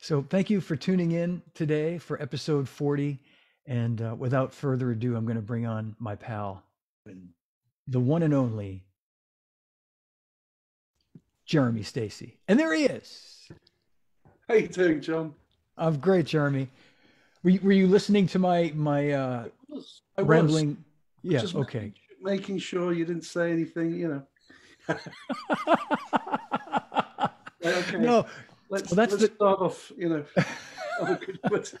So thank you for tuning in today for episode 40. And uh, without further ado, I'm going to bring on my pal, the one and only Jeremy Stacey. And there he is. How you doing, John? I'm great, Jeremy. Were you, were you listening to my my uh, I was. I was. rambling? Yeah. Just okay. Making, making sure you didn't say anything, you know. okay. No, Let's, Well, that's let's the- start off, you know. on a good foot.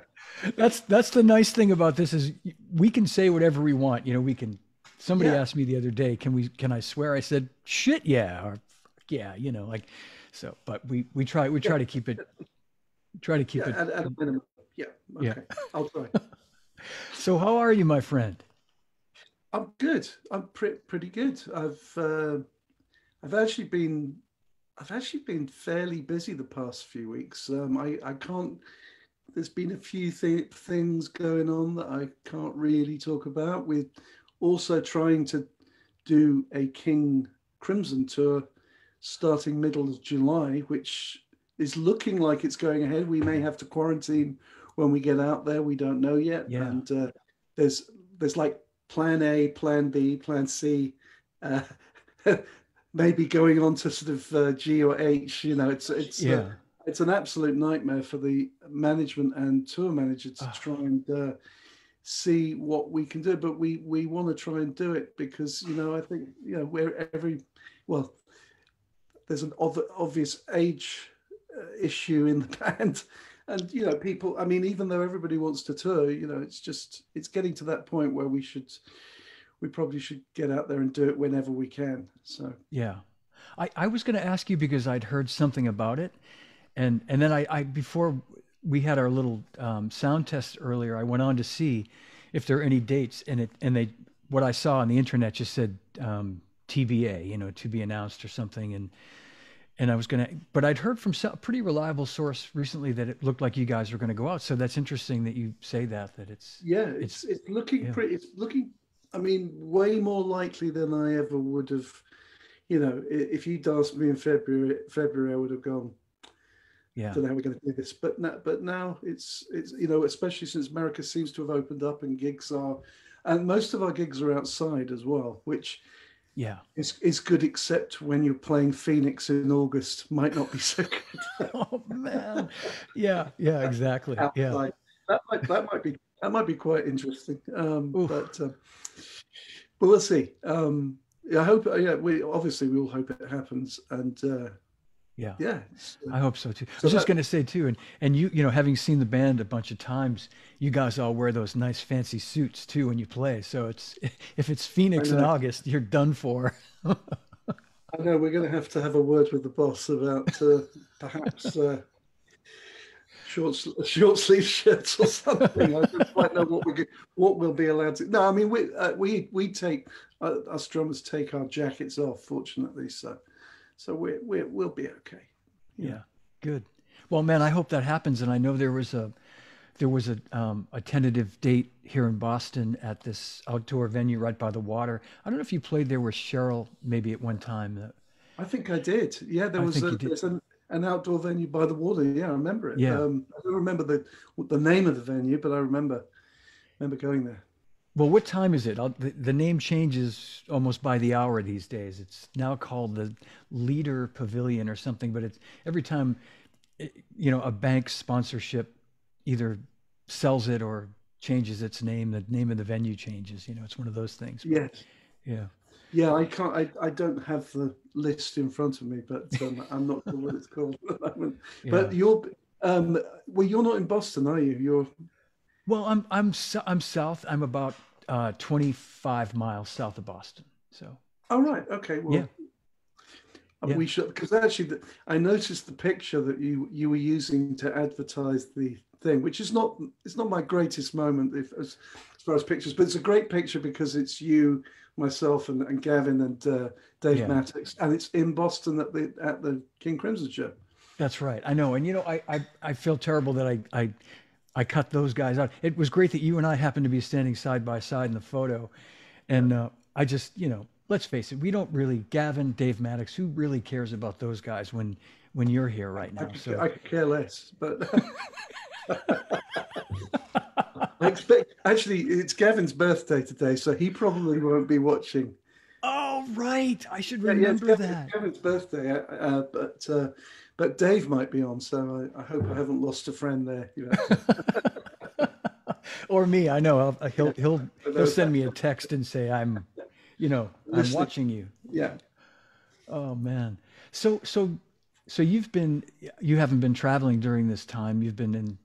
that's that's the nice thing about this is we can say whatever we want. You know, we can. Somebody Yeah. asked me the other day, "Can we? Can I swear?" I said, "Shit, yeah," or "Yeah," you know, like so. But we we try we try to keep it try to keep yeah, it. at, at a minimum. Yeah. Okay. Yeah. I'll try. So how are you, my friend? I'm good. I'm pre- pretty good. I've uh, I've actually been I've actually been fairly busy the past few weeks. Um, I I can't. There's been a few th- things going on that I can't really talk about. We're also trying to do a King Crimson tour starting middle of July, which is looking like it's going ahead. We may have to quarantine when we get out there. We don't know yet. Yeah. And uh, there's there's like plan A, plan B, plan C, uh, maybe going on to sort of uh, G or H. You know, it's it's uh, Yeah, it's an absolute nightmare for the management and tour manager to Ah. try and uh, see what we can do. But we we want to try and do it because you know I think you know we're every well there's an ov- obvious age uh, issue in the band. And you know, people. I mean, even though everybody wants to tour, you know, it's just it's getting to that point where we should, we probably should get out there and do it whenever we can. So yeah. I I was going to ask you because I'd heard something about it, and and then I I before we had our little um, sound test earlier, I went on to see if there are any dates, and it and they what I saw on the internet just said um, TBA, you know, to be announced or something, and and I was gonna, but I'd heard from some pretty reliable source recently that it looked like you guys were going to go out. So that's interesting that you say that that it's yeah, it's it's looking yeah. pretty. It's looking. I mean, way more likely than I ever would have. You know, if you'd asked me in February, February, I would have gone. yeah don't know how we're going to do this. But now, but now it's it's you know, especially since America seems to have opened up and gigs are, and most of our gigs are outside as well, which yeah. is is good, except when you're playing Phoenix in August, might not be so good oh man, yeah, yeah, exactly, yeah. That might that might be that might be quite interesting. Um, but um, but we'll see. Um, yeah, I hope. Yeah, we obviously we all hope it happens, and uh, Yeah, yeah, uh, I hope so too. I So was just going to say too, and and you you know having seen the band a bunch of times, you guys all wear those nice fancy suits too when you play. So it's if it's Phoenix in. August, you're done for. I know we're going to have to have a word with the boss about uh, perhaps uh, short short sleeve shirts or something. I don't quite know what we what we'll be allowed to. No, I mean we uh, we we take uh, us drummers take our jackets off, fortunately. So so we we we'll be okay. yeah, good. Well, man, I hope that happens. And I know there was a there was a um, a tentative date here in Boston at this outdoor venue right by the water. I don't know if you played there with Sheryl maybe at one time. Uh, I think I did. Yeah, there I was a, there's an, an outdoor venue by the water. Yeah, I remember it. Yeah. Um, I don't remember the the name of the venue, but I remember remember going there. Well, what time is it? The, the name changes almost by the hour these days. It's now called the Leader Pavilion or something, but it's every time, eh, you know, a bank sponsorship either sells it or changes its name, the name of the venue changes. You know, it's one of those things. Yes. Yeah. Yeah, I can't. I, I don't have the list in front of me, but um, I'm not sure what it's called at the moment. But you're, um, well, you're not in Boston, are you? You're. Well, I'm I'm I'm south. I'm about uh, 25 miles south of Boston. So Oh right. Okay. Well. Yeah. Yeah. We should because actually, the, I noticed the picture that you you were using to advertise the thing, which is not it's not my greatest moment if, as, as far as pictures, but it's a great picture because it's you, myself, and, and Gavin and uh, Dave Yeah. Mattacks, and it's in Boston at the at the King Crimson show. That's right. I know. And you know, I, I, I feel terrible that I, I I cut those guys out. It was great that you and I happened to be standing side by side in the photo. And uh, I just, you know, let's face it, we don't really Gavin, Dave Mattacks, who really cares about those guys when when you're here right now. I so I could care less, but I expect actually it's Gavin's birthday today, so he probably won't be watching. Oh right, I should Yeah, yeah, remember Gavin- that. Gavin's birthday, uh, uh, but uh, but Dave might be on, so I, I hope I haven't lost a friend there. You know. or me, I know. I'll, he'll he'll he'll send me a text and say I'm, you know, I'm watching you. yeah. Oh man. So so so you've been you haven't been traveling during this time. You've been in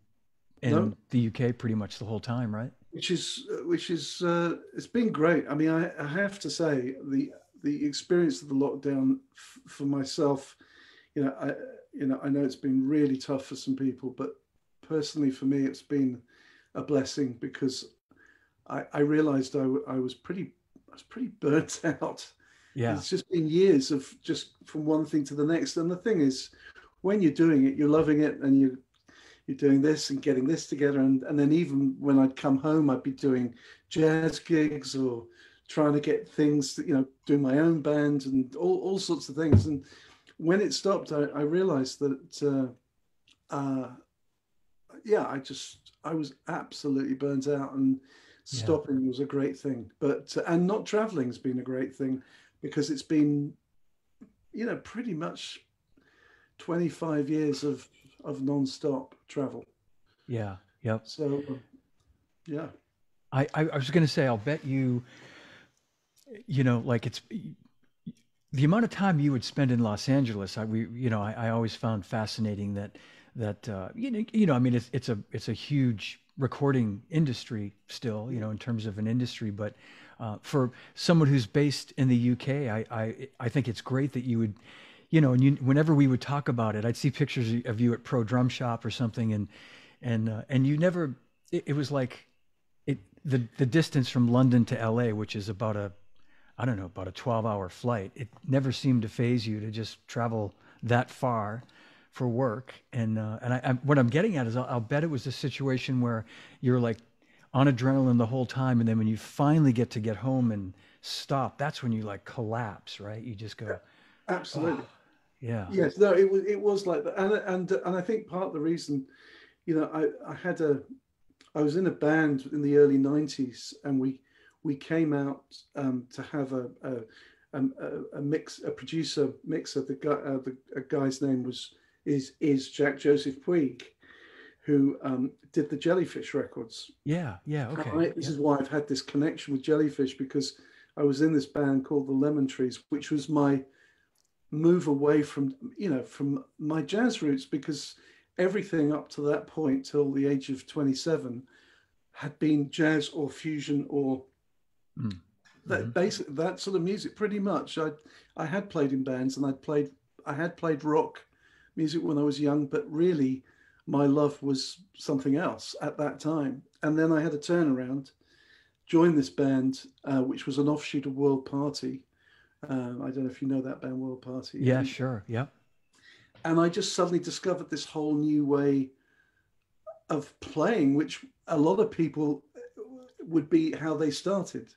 in No. the UK pretty much the whole time, right? which is which is uh, it's been great. I mean, I, I have to say the the experience of the lockdown f- for myself, you know, I you know I know it's been really tough for some people, but personally for me, it's been a blessing because I, I realized I, w- I was pretty I was pretty burnt out. Yeah. It's just been years of just from one thing to the next. And the thing is, when you're doing it, you're loving it and you you're doing this and getting this together. And, and then even when I'd come home, I'd be doing jazz gigs or trying to get things, you know, doing my own band and all, all sorts of things. And when it stopped, I, I realized that, uh, uh, yeah, I just, I was absolutely burnt out and Yeah. stopping was a great thing. But, uh, and not traveling has been a great thing because it's been, you know, pretty much 25 years of, of non-stop travel. Yeah. Yep. So, uh, yeah. I, I, I was going to say, I'll bet you, you know, like it's the amount of time you would spend in Los Angeles. I, we, you know, I, I always found fascinating that, that, uh, you know, you know, I mean, it's, it's a, it's a huge recording industry still, you know, in terms of an industry, but, uh, for someone who's based in the UK, I, I, I think it's great that you would, you know, and you, whenever we would talk about it, I'd see pictures of you at Pro Drum Shop or something, and and uh, and you never. It, it was like, it the the distance from London to LA, which is about a, I don't know, about a twelve hour flight. It never seemed to phase you to just travel that far for work. And uh, and I, I, what I'm getting at is, I'll, I'll bet it was a situation where you're like on adrenaline the whole time, and then when you finally get to get home and stop, that's when you like collapse, right? You just go, Absolutely. Yeah, Yes, no, it was it was like that, and and and I think part of the reason, you know, I I had a, I was in a band in the early '90s, and we we came out um, to have a a, a a mix a producer mixer. The guy uh, the a guy's name was is is Jack Joseph Puig, who um, did the Jellyfish records. yeah, yeah. Okay, I- this is why I've had this connection with Jellyfish because I was in this band called the Lemon Trees, which was my move away from you know from my jazz roots because everything up to that point till the age of 27 had been jazz or fusion or Mm. that Mhm. basic that sort of music pretty much i i had played in bands and i'd played i had played rock music when i was young but really my love was something else at that time and then i had a turnaround joined this band uh, which was an offshoot of world party um, i don't know if you know that band world party yeah, And- sure, yeah, and I just suddenly discovered this whole new way of playing, which a lot of people would be how they started,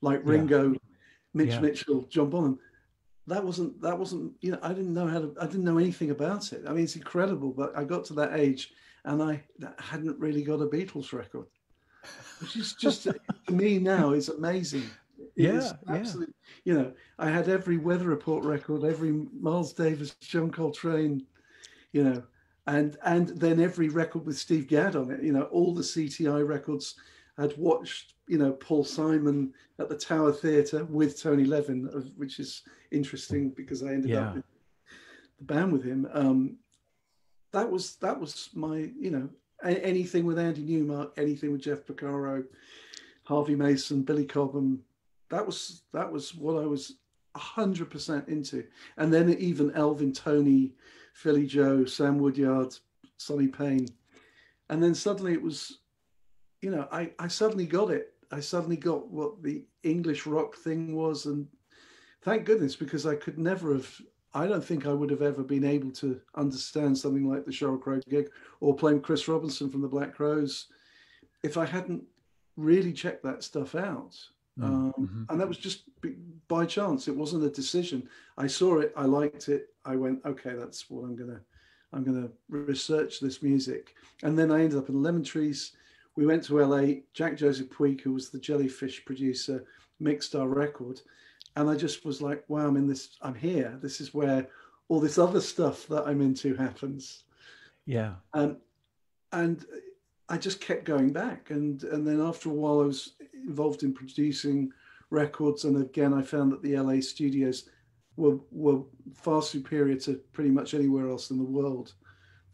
like Yeah. Ringo, Mitch Yeah. Mitchell, John Bonham. That wasn't that wasn't you know I didn't know how to I didn't know anything about it. I mean it's incredible, but I got to that age and I hadn't really got a Beatles record, which is just to me now is amazing. It is Yeah, yeah. You know, I had every Weather Report record, every Miles Davis, John Coltrane, you know, and and then every record with Steve Gadd on it. You know, all the CTI records. I'd watched, you know, Paul Simon at the Tower Theatre with Tony Levin, which is interesting because I ended Yeah. up in the band with him. Um, that was that was my, you know, a- anything with Andy Newmark, anything with Jeff Porcaro, Harvey Mason, Billy Cobham. That was that was what I was hundred percent into. And then even Elvin Tony, Philly Joe, Sam Woodyard, Sonny Payne. And then suddenly it was, you know, I, I suddenly got it. I suddenly got what the English rock thing was. And thank goodness, because I could never have, I don't think I would have ever been able to understand something like the Sheryl Crow gig or playing Chris Robinson from the Black Crowes if I hadn't really checked that stuff out. Mm, um, mm-hmm. and that was just by chance. It wasn't a decision. I saw it, I liked it. I went, okay, that's what I'm gonna. I'm gonna research this music, and then I ended up in Lemon Trees. We went to LA. Jack Joseph Puig, who was the Jellyfish producer, mixed our record, and I just was like, wow, I'm in this. I'm here. This is where all this other stuff that I'm into happens. Yeah. Um, and I just kept going back, and and then after a while, I was involved in producing records, and again, I found that the LA studios were were far superior to pretty much anywhere else in the world,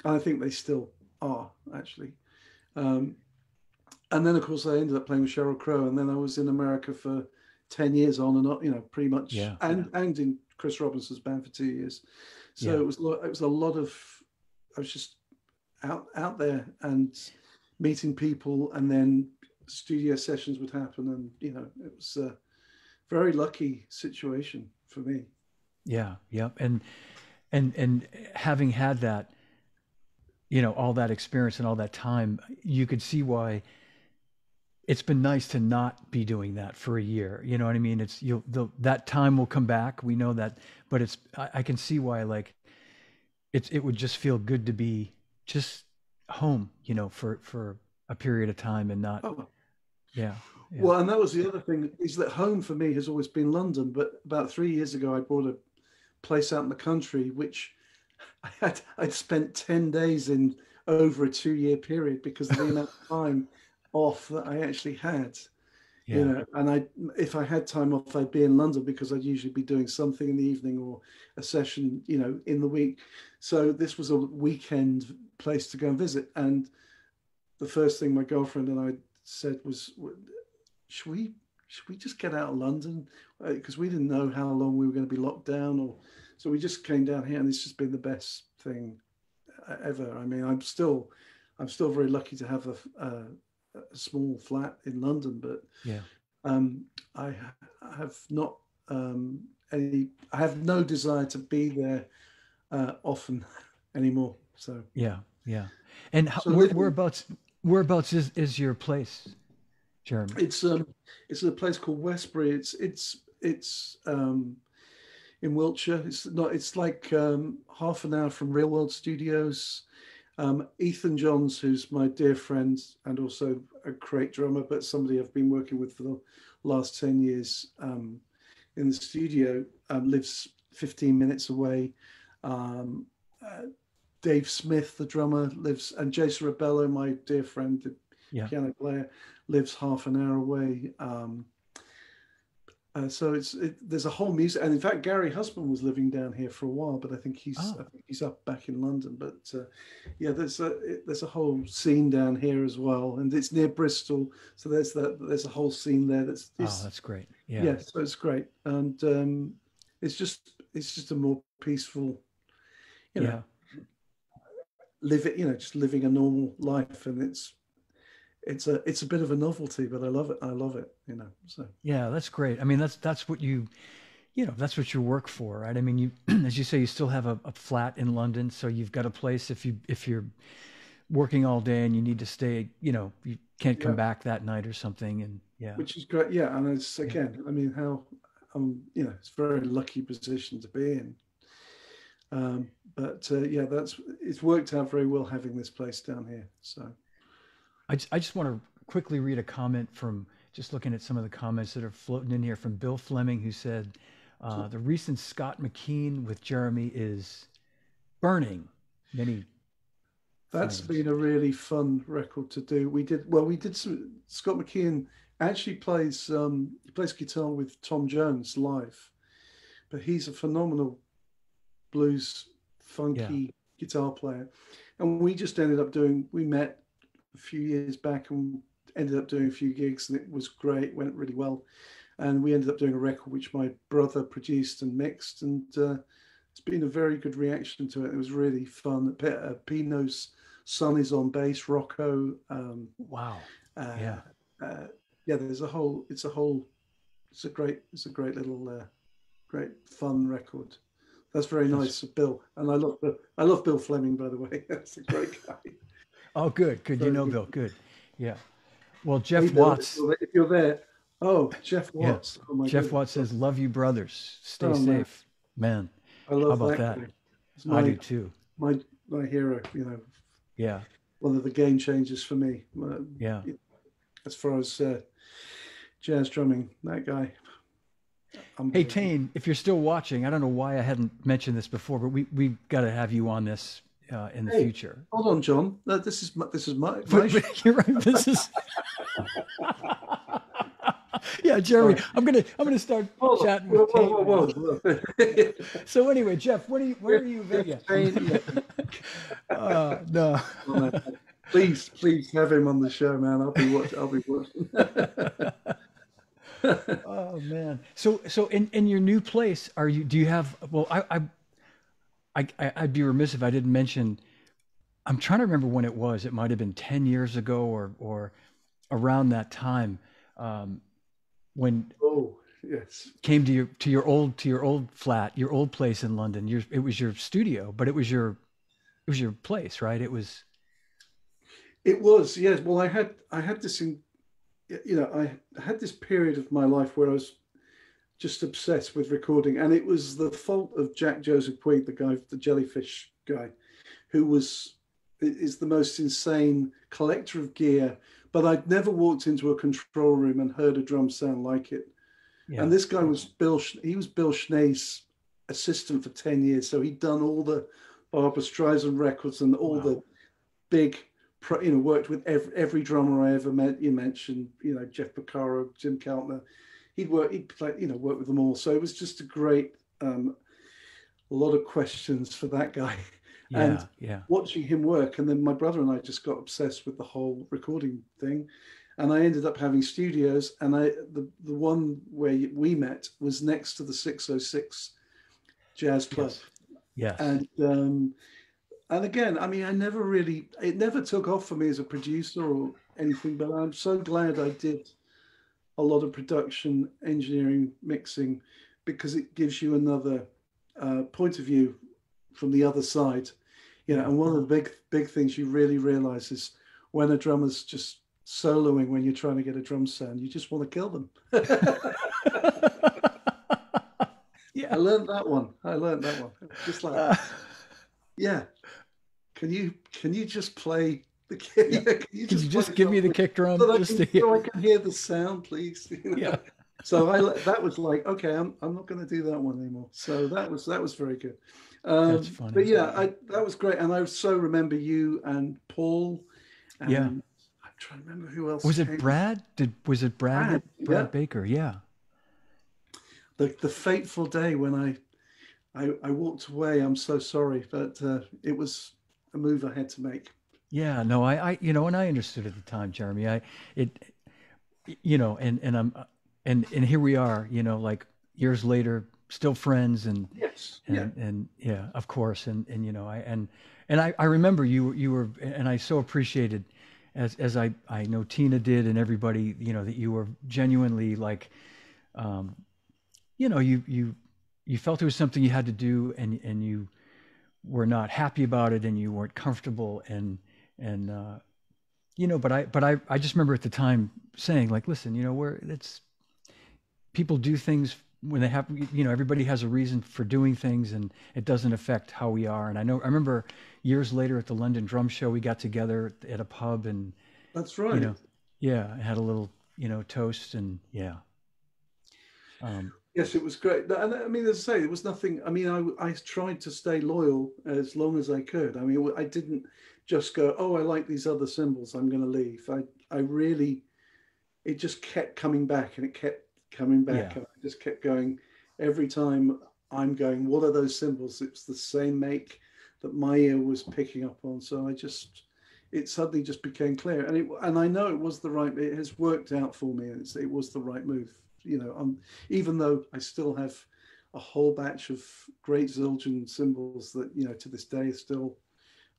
and I think they still are actually. Um, and then, of course, I ended up playing with Sheryl Crow, and then I was in America for ten years on and on, you know, pretty much, yeah. and and in Chris Robinson's band for two years. So yeah. it was it was a lot of I was just out out there and meeting people, and then studio sessions would happen, and you know it was a very lucky situation for me. Yeah, yeah, and and and having had that, you know, all that experience and all that time, you could see why it's been nice to not be doing that for a year. You know what I mean? It's you that time will come back. We know that, but it's I, I can see why like it's it would just feel good to be just home, you know, for for a period of time and not. Oh. Yeah, yeah. Well, and that was the other thing is that home for me has always been London. But about three years ago, I bought a place out in the country, which I had I'd spent ten days in over a two year period because of the amount of time off that I actually had. Yeah. You know, and I if I had time off, I'd be in London because I'd usually be doing something in the evening or a session, you know, in the week. So this was a weekend place to go and visit. And the first thing my girlfriend and I said was, "Should we should we just get out of London?" Because uh, we didn't know how long we were going to be locked down, or so we just came down here, and it's just been the best thing uh, ever. I mean, I'm still I'm still very lucky to have a, a a small flat in London, but yeah, um, I, I, have not um, any. I have no desire to be there uh, often anymore. So yeah, yeah. And how, so where, whereabouts? Whereabouts is, is your place, Jeremy? It's um, it's a place called Westbury. It's it's it's um, in Wiltshire. It's not. It's like um, half an hour from Real World Studios. Um, Ethan Johns, who's my dear friend and also a great drummer, but somebody I've been working with for the last 10 years um, in the studio, um, lives 15 minutes away. Um, uh, Dave Smith, the drummer, lives, and Jason Rebello, my dear friend, the yeah. piano player, lives half an hour away. Um, uh, so it's it, there's a whole music, and in fact, Gary Husband was living down here for a while, but I think he's oh. I think he's up back in London. But uh, yeah, there's a it, there's a whole scene down here as well, and it's near Bristol, so there's that there's a whole scene there. That's oh, that's great. Yeah, yeah, so it's great, and um, it's just it's just a more peaceful, you know, yeah. Live it, you know, just living a normal life, and it's it's a it's a bit of a novelty, but I love it. I love it. You know. So yeah, that's great. I mean, that's that's what you, you know, that's what you work for, right? I mean, you as you say, you still have a, a flat in London, so you've got a place if you if you're working all day and you need to stay, you know, you can't come yeah. back that night or something, and yeah, which is great. Yeah, and it's again, yeah. I mean, how um, you know, it's a very lucky position to be in. Um, but uh, yeah, that's it's worked out very well having this place down here. So I just, I just want to quickly read a comment from just looking at some of the comments that are floating in here from Bill Fleming, who said, uh, the recent Scott McKeon with Jeremy is burning. Many. That's been a really fun record to do. We did well. We did some. Scott McKeon actually plays um, he plays guitar with Tom Jones live, but he's a phenomenal blues funky yeah. guitar player, and we just ended up doing. We met a few years back and ended up doing a few gigs and it was great, went really well. And we ended up doing a record which my brother produced and mixed, and uh, it's been a very good reaction to it. It was really fun. Uh, Pino's son is on bass, Rocco. Um, wow. Uh, yeah. Uh, yeah, there's a whole, it's a whole, it's a great, it's a great little, uh, great fun record. That's very nice, Bill. And I love the, I love Bill Fleming, by the way. That's a great guy. Oh, good, good. You know Bill. Good. Yeah. Well, Jeff hey, Watts. If you're there, Oh, Jeff Yeah. Watts. Oh my Jeff goodness. Watts says, "Love you, brothers. Stay Oh, safe, man." I love about that. that? He's I my, do too. my my hero. You know, Yeah, one of the game changers for me. Uh, yeah. As far as uh, jazz drumming, that guy. Hey Tain, if you're still watching, I don't know why I hadn't mentioned this before, but we we've got to have you on this uh, in the Hey. future. Hold on, John. Uh, this is my, this is my. my you're right. This is. yeah, Jeremy, I'm gonna I'm gonna start chatting Whoa, with whoa, Tain. whoa, whoa. So anyway, Jeff, what are you? Where are you? Yeah. Uh, no. please, please have him on the show, man. I'll be watching. I'll be watching. Oh man. So so in in your new place, are you? Do you have? Well, I I, I I'd be remiss if I didn't mention. I'm trying to remember when it was. It might have been ten years ago or or around that time, um, when oh yes. came to your to your old to your old flat, your old place in London. Your it was your studio, but it was your it was your place, right? It was It was, yes. Well, I had I had this in, you know, I had this period of my life where I was just obsessed with recording, and it was the fault of Jack Joseph Puig, the guy, the jellyfish guy, who was is the most insane collector of gear. But I'd never walked into a control room and heard a drum sound like it. yeah. And this guy was Bill. He was Bill Schnee's assistant for ten years, so he'd done all the Barbra Streisand records and all Wow. the big, you know, worked with every, every drummer I ever met. You mentioned, you know, Jeff Porcaro, Jim Keltner. He'd work, he'd play, you know, work with them all. So it was just a great, um, a lot of questions for that guy. yeah, and- yeah. Watching him work, and then my brother and I just got obsessed with the whole recording thing, and I ended up having studios. And I the the one where we met was next to the 606 Jazz Club Yes. Yes. and um, and again, I mean, I never really, it never took off for me as a producer or anything, but I'm so glad I did a lot of production, engineering, mixing, because it gives you another uh, point of view from the other side. You know, and one of the big big things you really realize is when a drummer's just soloing when you're trying to get a drum sound, you just want to kill them. Yeah, I learned that one. I learned that one. Just like Uh, Yeah. Can you can you just play the kid? Yeah. Can you Can you just give me the kick drum? so, that I Just can, so I can hear the sound, please? You know? Yeah. So I that was like okay, I'm I'm not going to do that one anymore. So that was that was very good. Um, That's funny. But yeah, I, that was great, and I so remember you and Paul. And Yeah. I'm trying to remember who else Was it. Brad? Did was it Brad? Brad, Brad yeah. Baker. Yeah. The the fateful day when I I, I walked away. I'm so sorry, but uh, it was a move I had to make. Yeah, no, I, I, you know, and I understood at the time, Jeremy. I, it, you know, and and I'm, and and here we are, you know, like years later, still friends, and Yes. and yeah. and yeah, of course, and and you know, I and and I, I remember you were- you were, and I so appreciated, as as I I know Tina did, and everybody, you know, that you were genuinely like, um, you know, you you you felt it was something you had to do, and and you were not happy about it, and you weren't comfortable, and and uh, you know, but I but I I just remember at the time saying like, listen, you know, where it's people do things when they have you know everybody has a reason for doing things and it doesn't affect how we are and i know i remember years later at the london drum show we got together at a pub and That's right. you know yeah had a little you know toast and yeah um Yes, it was great. And I mean, as I say, there was nothing. I mean, I, I tried to stay loyal as long as I could. I mean, I didn't just go, oh, I like these other cymbals. I'm going to leave. I, I really, it just kept coming back and it kept coming back. Yeah. And I just kept going every time I'm going, what are those cymbals? It's the same make that my ear was picking up on. So I just, it suddenly just became clear. And it, and I know it was the right, it has worked out for me. And it's, it was the right move. You know, um, even though I still have a whole batch of great Zildjian cymbals that you know to this day are still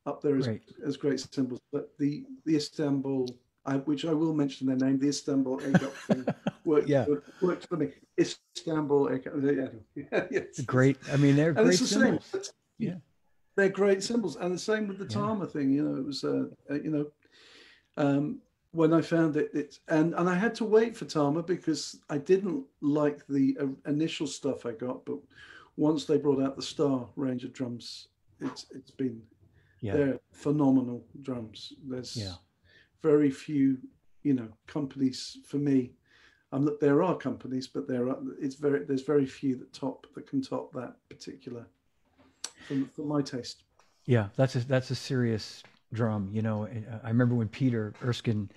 up there as, Great. as great cymbals. But the the Istanbul, I, which I will mention their name, the Istanbul Agop thing worked, Yeah. worked for me. Istanbul Agop, yeah, yeah, yes. great i mean they're And great the cymbals Yeah. they're great cymbals, and the same with the Yeah. Tama thing. You know, it was uh, uh, you know, um, when I found it, it and and I had to wait for Tama because I didn't like the uh, initial stuff I got, but once they brought out the Star range of drums, it's it's been Yeah. they're phenomenal drums. There's Yeah. very few, you know, companies for me. Um, there are companies, but there are it's very there's very few that top that can top that particular for, for my taste. Yeah, that's a that's a serious drum. You know, I- I remember when Peter Erskine,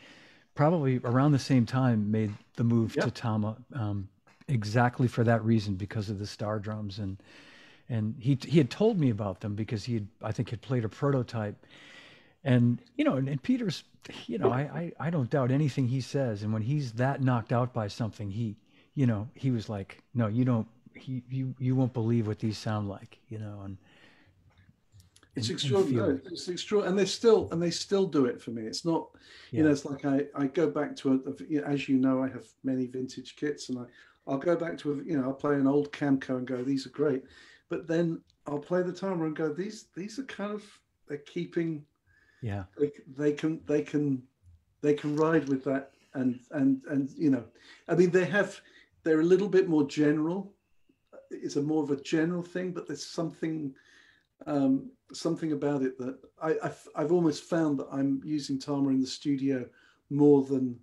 probably around the same time, made the move to Tama, um, exactly for that reason, because of the star drums, and and he he had told me about them because he had I think had played a prototype, and you know, and, and Peter's, you know, I, I I don't doubt anything he says, and when he's that knocked out by something, he, you know, he was like, no, you don't. He, you you won't believe what these sound like, you know, and It's extraordinary. It's extraordinary, and they still and they still do it for me. It's not, you know, it's like I I go back to a, a- as you know, I have many vintage kits, and I I'll go back to a, you know I'll play an old Camco and go these are great, but then I'll play the Tama and go these these are kind of they're keeping yeah. they, they can they can they can ride with that and and and you know i mean they have they're a little bit more general it's a more of a general thing but there's something um something about it that i i've, I've almost found that i'm using tama in the studio more than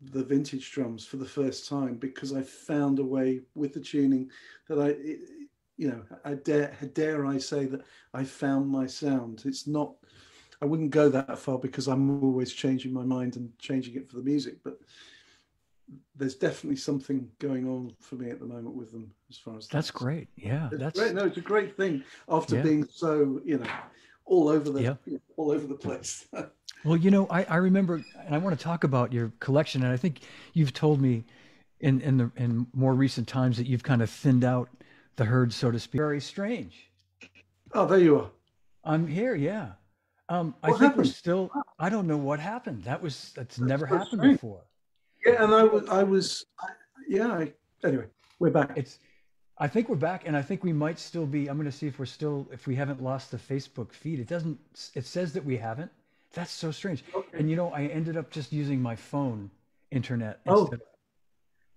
the vintage drums for the first time because i found a way with the tuning that i it, you know i dare dare i say that i found my sound. It's not I wouldn't go that far because I'm always changing my mind and changing it for the music, but there's definitely something going on for me at the moment with them as far as That's great. Yeah, that's great. No, it's a great thing after Yeah. being so, you know, all over the Yeah. all over the place. well. You know, I, I remember, and I want to talk about your collection, and I think you've told me in in the in more recent times that you've kind of thinned out the herd, so to speak. Very strange. oh, there you are. I'm here. Yeah. Um, I think we're still. I don't know what happened. That was that's never so happened strange. before. Yeah, and I was, I was, I, yeah. I, anyway, we're back. It's. I think we're back, and I think we might still be. I'm going to see if we're still if we haven't lost the Facebook feed. It doesn't. It says that we haven't. That's so strange. Okay. And you know, I ended up just using my phone internet Oh.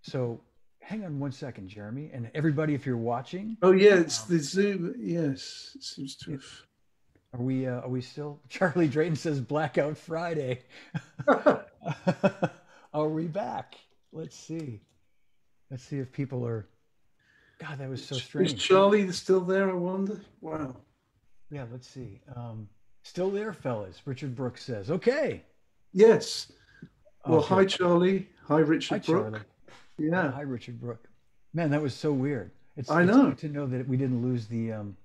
So hang on one second, Jeremy, and everybody, if you're watching, Oh yeah, it's the Zoom. Yes, it seems to Have... are we uh, are we still? Charlie Drayton says Blackout Friday. have. are we back? Let's see. Let's see if people are. God, that was so strange. Is. Charlie still there? I wonder. Wow. Yeah, let's see. Um, still there, fellas. Richard Brooks says, "Okay." Yes. Well, Okay. hi Charlie. Hi Richard Hi, Brook. Charlie. Yeah. Hi, Richard Brook. Man, that was so weird. It's, I it's know. good to know that we didn't lose the. Um,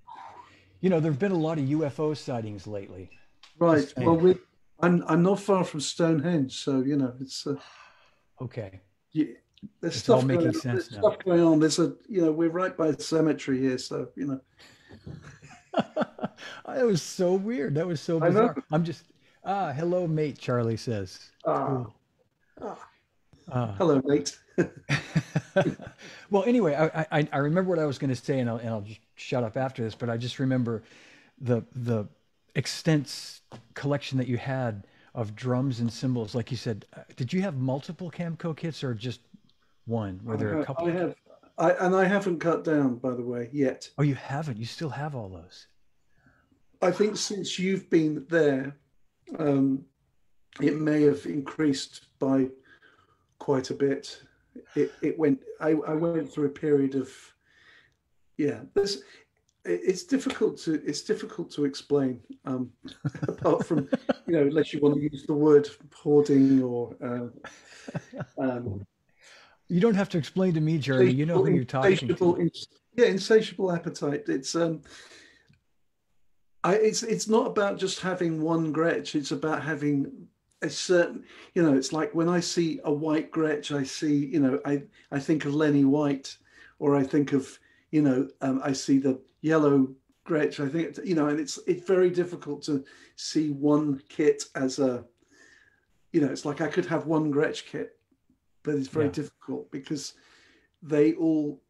you know, there have been a lot of UFO sightings lately. Right. Well, we I'm I'm not far from Stonehenge, so you know it's uh, Okay. yeah, there's It's all stuff making going on. sense There's now. stuff going on. There's a you know we're right by the cemetery here, so you know. that was so weird. That was so bizarre. I'm just. Ah, hello, mate. Charlie says. Ah, Cool. ah, Ah. hello, mate. well, anyway, I, I I remember what I was going to say, and I'll and I'll just shut up after this. But I just remember the the extensive collection that you had of drums and cymbals. Like you said, uh, did you have multiple Camco kits or just one? Were there I a have- couple? I have, I and I haven't cut down, by the way, yet. Oh, you haven't. You still have all those. I think since you've been there, um, it may have increased by quite a bit. It, it went. I, I went through a period of, yeah. This, it's difficult to it's difficult to explain. Um, apart from you know, unless you want to use the word hoarding or. Uh, um, You don't have to explain to me, Jeremy. You know who you're talking insatiable, to. ins- yeah, insatiable appetite. It's um, I it's it's not about just having one Gretsch. It's about having a certain, you know, it's like when I see a white Gretsch, I see, you know, I I think of Lenny White, or I think of, you know, um, I see the yellow Gretsch. I think, you know, and it's it's very difficult to see one kit as a, you know, it's like I could have one Gretsch kit, but it's very Yeah. difficult because they all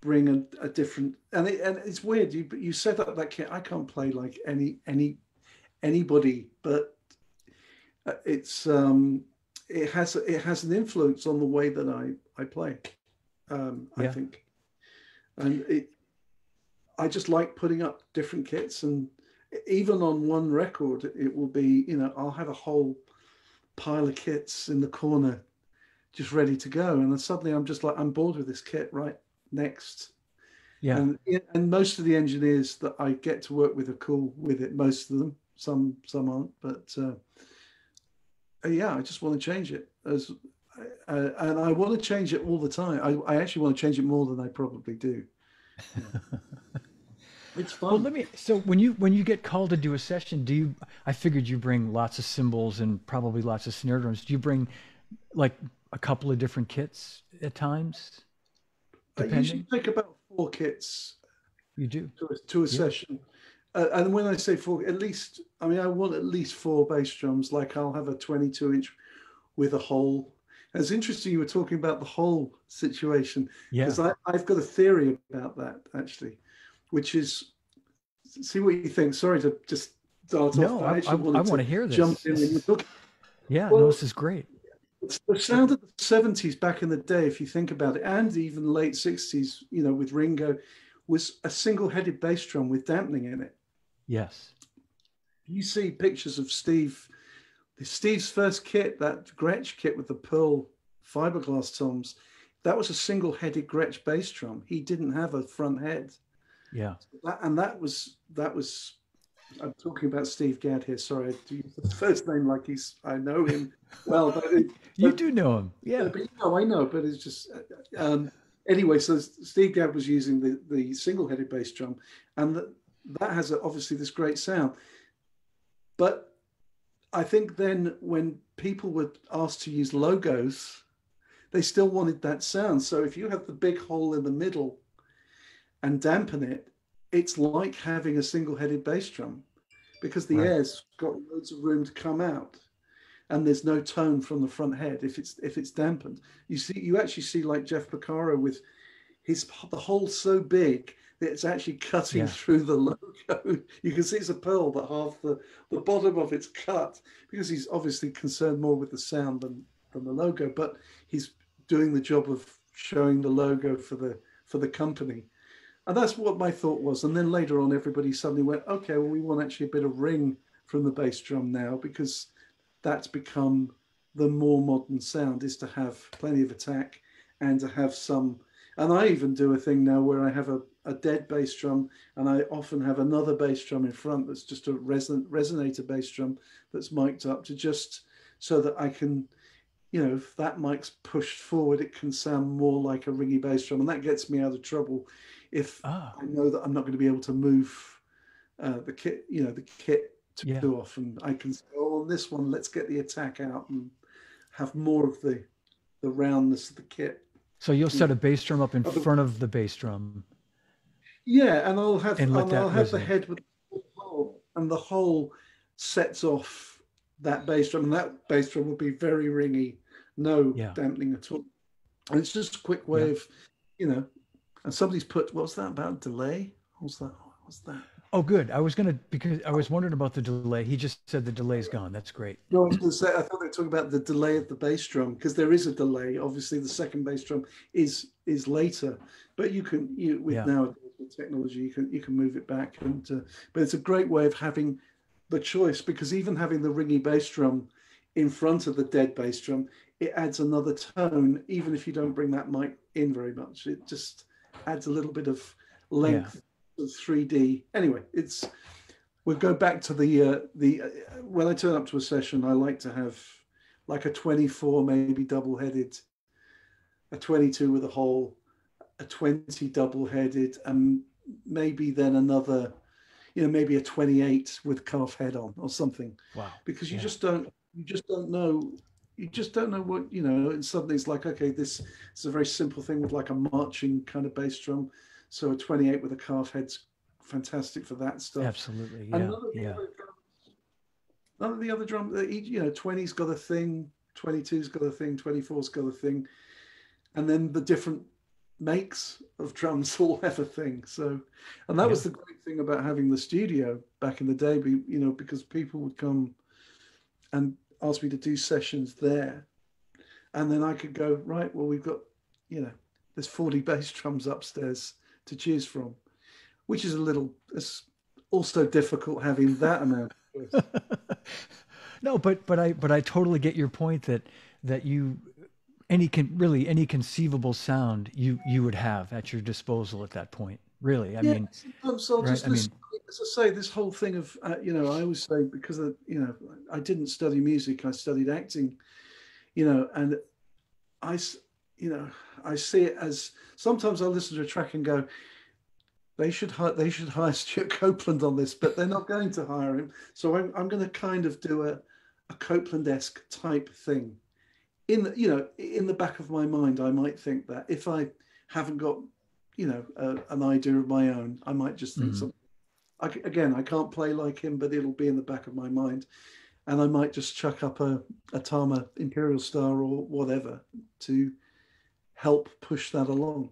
bring a, a different and it, and it's weird you you set up that kit i can't play like any any anybody but uh, it's um it has it has an influence on the way that I I play. Um, I Yeah. think, and it, I just like putting up different kits, and even on one record, it will be you know I'll have a whole pile of kits in the corner, just ready to go, and then suddenly I'm just like I'm bored with this kit. Right next, Yeah. and and most of the engineers that I get to work with are cool with it. Most of them, some some aren't, but uh, uh, yeah, I just want to change it as, uh, and I want to change it all the time. I, I actually want to change it more than I probably do. It's fun. Well, let me. So when you when you get called to do a session, do you? I figured you bring lots of cymbals and probably lots of snare drums. Do you bring like a couple of different kits at times? I usually take about four kits you do. to a, to a Yeah. session. Uh, and when I say four, at least, I mean, I want at least four bass drums. Like I'll have a 22 inch with a hole. And it's interesting you were talking about the hole situation because I I've got a theory about that actually, which is see what you think. Sorry to just start No, off. but I, I, I want to hear this. jump in. And you talk, Yeah, no, this is great. the sound of the 70s back in the day, if you think about it, and even late 60s, you know, with Ringo, was a single-headed bass drum with dampening in it. Yes. You see pictures of Steve, Steve's first kit, that Gretsch kit with the pearl fiberglass toms, that was a single-headed Gretsch bass drum. He didn't have a front head. Yeah. That, and that was that was I'm talking about Steve Gadd here. Sorry, I do use the first name like he's I know him well, but it, You but- do know him. Yeah, but no, I know, but it's just um, anyway. So Steve Gadd was using the the single-headed bass drum, and that that has a, obviously this great sound. But I think then when people were asked to use logos, they still wanted that sound. So if you have the big hole in the middle and dampen it, it's like having a single-headed bass drum because the Right. air's got loads of room to come out and there's no tone from the front head if it's if it's dampened. You see, you actually see like Jeff Porcaro with his the hole so big that it's actually cutting Yeah. through the logo. You can see it's a pearl, but half the the bottom of it's cut because he's obviously concerned more with the sound than than the logo. But he's doing the job of showing the logo for the for the company. And that's what my thought was. And then later on, everybody suddenly went, okay, well, we want actually a bit of ring from the bass drum now because that's become the more modern sound is to have plenty of attack and to have some and i even do a thing now where i have a, a dead bass drum and i often have another bass drum in front that's just a reson- resonator bass drum that's mic'd up to just so that i can you know if that mic's pushed forward it can sound more like a ringy bass drum and that gets me out of trouble if Ah, i know that i'm not going to be able to move uh, the kit you know the kit to too Yeah. often i can say oh on this one let's get the attack out and have more of the the roundness of the kit so you'll set a bass drum up in Other- front of the bass drum. yeah and i'll have And and i'll have the head with the hole and the hole sets off that bass drum and that bass drum will be very ringy no Yeah. dampening at all and it's just a quick way Yeah. of you know and somebody's put what's that about delay what's that what's that Oh, good. I was gonna because I was wondering about the delay. He just said the delay's gone. That's great. No, I was going to say, I thought they were talking about the delay of the bass drum because there is a delay. Obviously, the second bass drum is is later, but you can you with Yeah. nowadays with technology you can you can move it back and uh, but it's a great way of having the choice because even having the ringy bass drum in front of the dead bass drum, it adds another tone. Even if you don't bring that mic in very much, it just adds a little bit of length of 3D. Anyway, it's we'll go back to the uh, the uh, when I turn up to a session, I like to have like a 24 maybe double headed, a 22 with a hole, a 20 double headed, and maybe then another, you know, maybe a 28 with calf head on or something, Wow. because you Yeah. just don't you just don't know. You just don't know what you know, and suddenly it's like, okay, this is a very simple thing with like a marching kind of bass drum. So a 28 with a calf head's fantastic for that stuff. Absolutely. Yeah. the Yeah. other none of the other drum, each, you know, 20's got a thing, 22's got a thing, 24's got a thing, and then the different makes of drums all have a thing. So, and that was the great thing about having the studio back in the day, be, you know, because people would come and ask me to do sessions there, and then I could go right. Well, we've got you know there's 40 bass drums upstairs to choose from, which is a little. It's also difficult having that amount. no, but but I but I totally get your point that that you any can really any conceivable sound you you would have at your disposal at that point. Really, I yeah, mean, so right? I mean, as I say, this whole thing of uh, you know, I always say because of, you know I didn't study music, I studied acting, you know, and I you know I see it as sometimes I listen to a track and go, they should hire they should hire Stewart Copeland on this, but they're not going to hire him. So I'm I'm going to kind of do a a Copeland esque type thing. In the, you know in the back of my mind, I might think that if I haven't got you know a, an idea of my own, I might just think mm-hmm. something. I, again, I can't play like him, but it'll be in the back of my mind, and I might just chuck up a, a Tama Imperial Star or whatever to help push that along.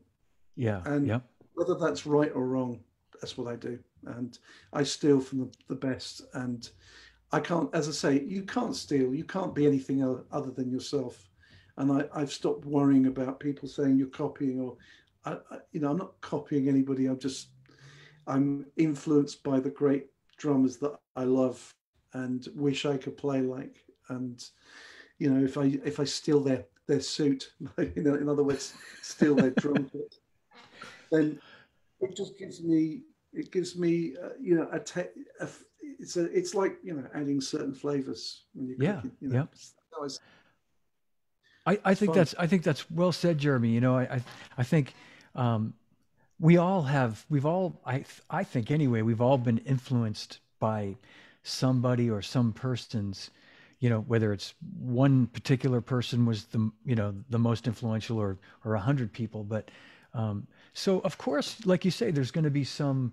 Yeah. And yep. whether that's right or wrong, that's what I do. And I steal from the, the best. And I can't, as I say, you can't steal. You can't be anything other than yourself. And I, I've stopped worrying about people saying you're copying or I, I, you know, I'm not copying anybody. I'm just, I'm influenced by the great drummers that I love and wish I could play like. And, you know, if I if I steal their their suit, you know, in other words, steal their drum kit, then it just gives me it gives me uh, you know a, te- a, it's a it's like you know adding certain flavors when you yeah you know, yeah. I, I think fun. that's I think that's well said, Jeremy. You know, I I, I think um, we all have we've all I I think anyway we've all been influenced by somebody or some person's you know whether it's one particular person was the you know the most influential or or a hundred people but um, so of course like you say there's going to be some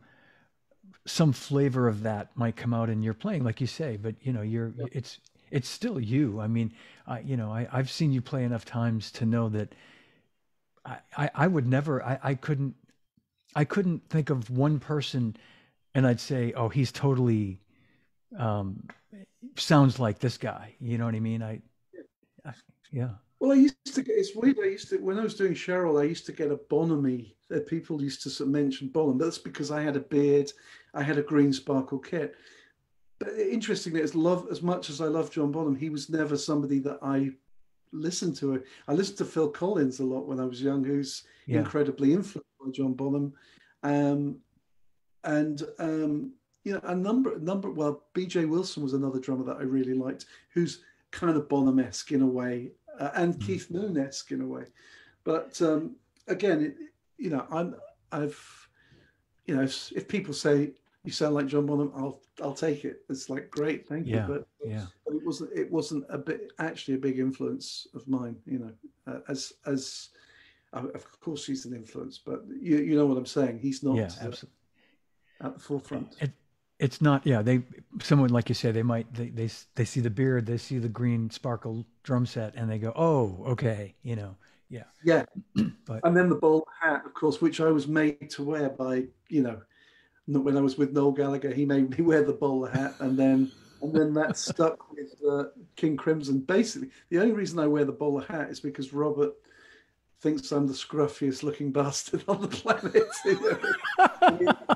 some flavor of that might come out in your playing like you say but you know you're yeah. it's it's still you i mean I, you know I, i've seen you play enough times to know that I, I, I would never I, I couldn't I couldn't think of one person and I'd say, oh, he's totally um, sounds like this guy. You know what I mean? I, I, yeah. Well, I used to get, it's weird. I used to, when I was doing Sheryl, I used to get a Bonhamy. Uh, people used to mention Bonham. That's because I had a beard, I had a green sparkle kit. But interestingly, as love as much as I love John Bonham, he was never somebody that I listened to. it. I listened to Phil Collins a lot when I was young, who's yeah. incredibly influenced by John Bonham. Um, and um, you know, a number, number. Well, B.J. Wilson was another drummer that I really liked, who's kind of Bonham-esque in a way, uh, and mm. Keith Moon-esque in a way. But um, again, it, you know, I'm, I've, you know, if, if, people say you sound like John Bonham, I'll, I'll take it. It's like great, thank yeah, you. But, yeah, but it wasn't, it wasn't a bit actually a big influence of mine. You know, uh, as as of course he's an influence, but you you know what I'm saying. He's not. Yeah, absolutely. At the forefront. It, it's not yeah they someone like you say they might they, they they see the beard they see the green sparkle drum set and they go oh okay you know yeah yeah but and then the bowl hat of course which i was made to wear by you know when i was with noel gallagher he made me wear the bowler hat and then and then that stuck with uh, king crimson basically the only reason i wear the bowler hat is because robert thinks i'm the scruffiest looking bastard on the planet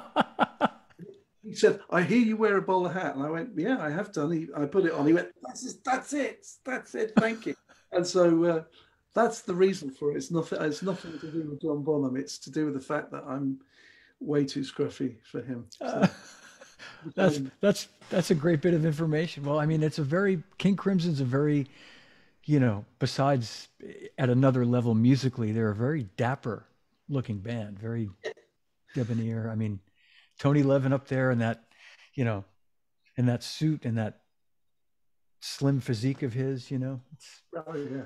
he said, I hear you wear a bowler hat. And I went, Yeah, I have done. He, I put it on. He went, That's, that's it. That's it. Thank you. and so uh, that's the reason for it. It's nothing, it's nothing to do with John Bonham. It's to do with the fact that I'm way too scruffy for him. So, uh, that's that's that's a great bit of information. Well, I mean, it's a very King Crimson's a very, you know, besides at another level musically, they're a very dapper looking band, very debonair. I mean, Tony Levin up there in that, you know, in that suit and that slim physique of his, you know. It's, oh yeah,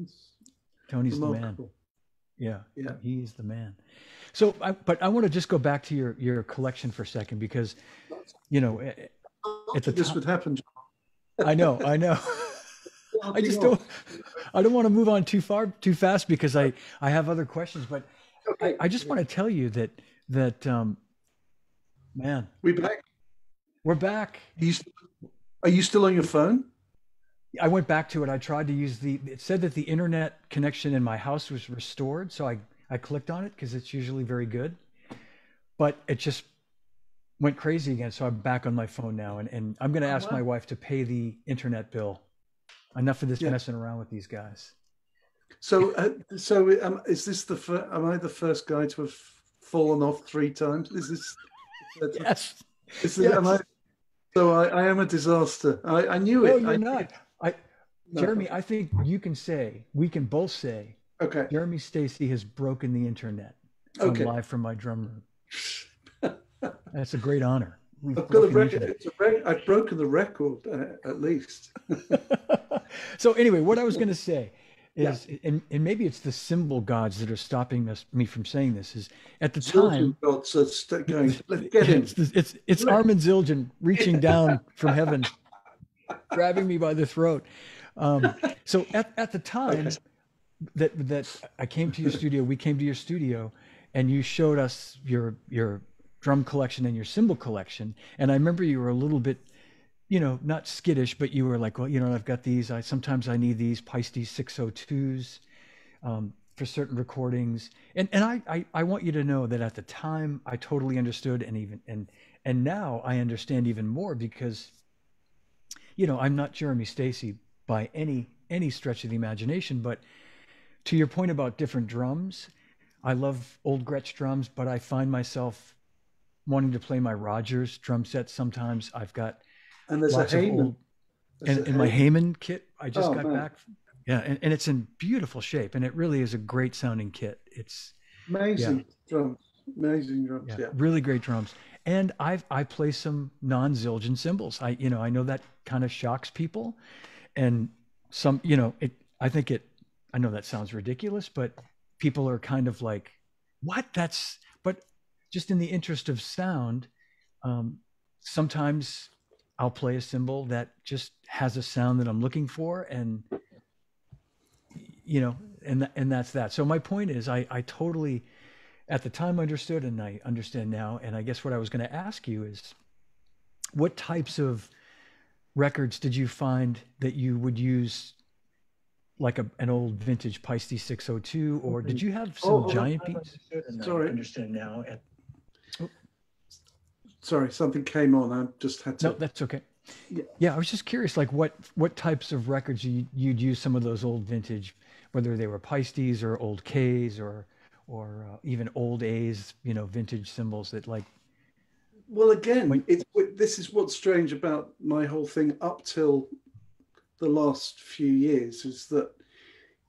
it's Tony's remarkable. the man. Yeah, yeah, he's the man. So, I, but I want to just go back to your your collection for a second because, you know, at the this top, would happen. I know, I know. I just don't. I don't want to move on too far too fast because I I have other questions, but okay. I, I just want to tell you that that um, Man, we back. We're back. Are you, are you still on your phone? I went back to it. I tried to use the. It said that the internet connection in my house was restored, so I I clicked on it because it's usually very good, but it just went crazy again. So I'm back on my phone now, and, and I'm going to Oh, ask wow. my wife to pay the internet bill. Enough of this Yeah. messing around with these guys. So, uh, so um, is this the fir- am I the first guy to have fallen off three times? Is this? Yes. Is this am I, Yes. so I, I am a disaster. I, I knew No, it. you're I, not. I. Jeremy, I think you can say, we can both say, Okay. Jeremy Stacey has broken the internet. Okay. live from my drum room. That's a great honor. I've got a broken the record. It's a rec- I've broken the record uh, at least. so anyway, what I was going to say Yeah. is, and, and maybe it's the cymbal gods that are stopping us, me from saying this. Is at the Zildjian time, gods are st- going. Let's get him. it's it's it's Armin Zildjian reaching down from heaven, grabbing me by the throat. Um, so at, at the time Okay. That that I came to your studio, we came to your studio, and you showed us your your drum collection and your cymbal collection. And I remember you were a little bit, you know, not skittish, but you were like, well, you know, I've got these. I sometimes I need these Paiste 602s um, for certain recordings. And and I, I I want you to know that at the time I totally understood, and even and and now I understand even more because, you know, I'm not Jeremy Stacey by any any stretch of the imagination, but to your point about different drums, I love old Gretsch drums, but I find myself wanting to play my Rogers drum set sometimes. I've got And there's lots a Hayman. old There's and, a and my Hayman. Hayman kit I just Oh, got man. back. Yeah, and, and it's in beautiful shape, and it really is a great sounding kit. It's Amazing drums. Amazing drums. yeah, Yeah. really great drums. And I've I play some non Zildjian cymbals. I you know I know that kind of shocks people, and some you know it. I think it. I know that sounds ridiculous, but people are kind of like, "What? That's." But just in the interest of sound, um, sometimes I'll play a cymbal that just has a sound that I'm looking for, and you know, and and that's that. So my point is, I I totally at the time understood and I understand now. And I guess what I was going to ask you is what types of records did you find that you would use like a, an old vintage Paiste 602 or did you have some Oh, oh, giant I beats? Sorry. understand now. At, Sorry, something came on. I just had to. no, that's okay. Yeah. Yeah, I was just curious, like what what types of records you, you'd use some of those old vintage, whether they were Paistes or old Ks or or uh, even old A's, you know, vintage cymbals that like Well, again, it's this is what's strange about my whole thing up till the last few years is that,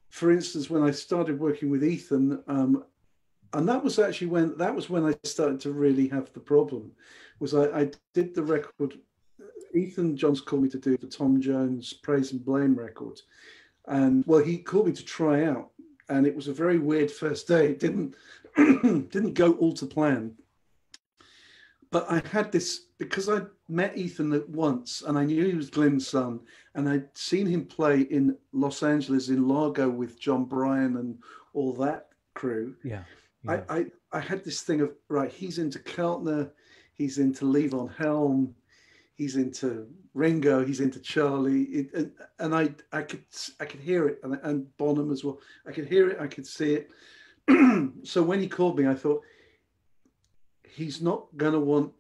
for instance, when I started working with Ethan, um, and that was actually when that was when I started to really have the problem. Was I, I did the record? Ethan Johns called me to do the Tom Jones Praise and Blame record, and well, he called me to try out, and it was a very weird first day. It didn't didn't go all to plan but I had this because I met Ethan at once and I knew he was Glyn's son and I'd seen him play in Los Angeles in Largo with Jon Brion and all that crew. yeah. yeah. I, I, I had this thing of right, he's into Keltner, he's into Levon Helm, he's into Ringo, he's into Charlie, it, and, and I I could I could hear it and, and Bonham as well. I could hear it, I could see it. so when he called me, I thought he's not going to want,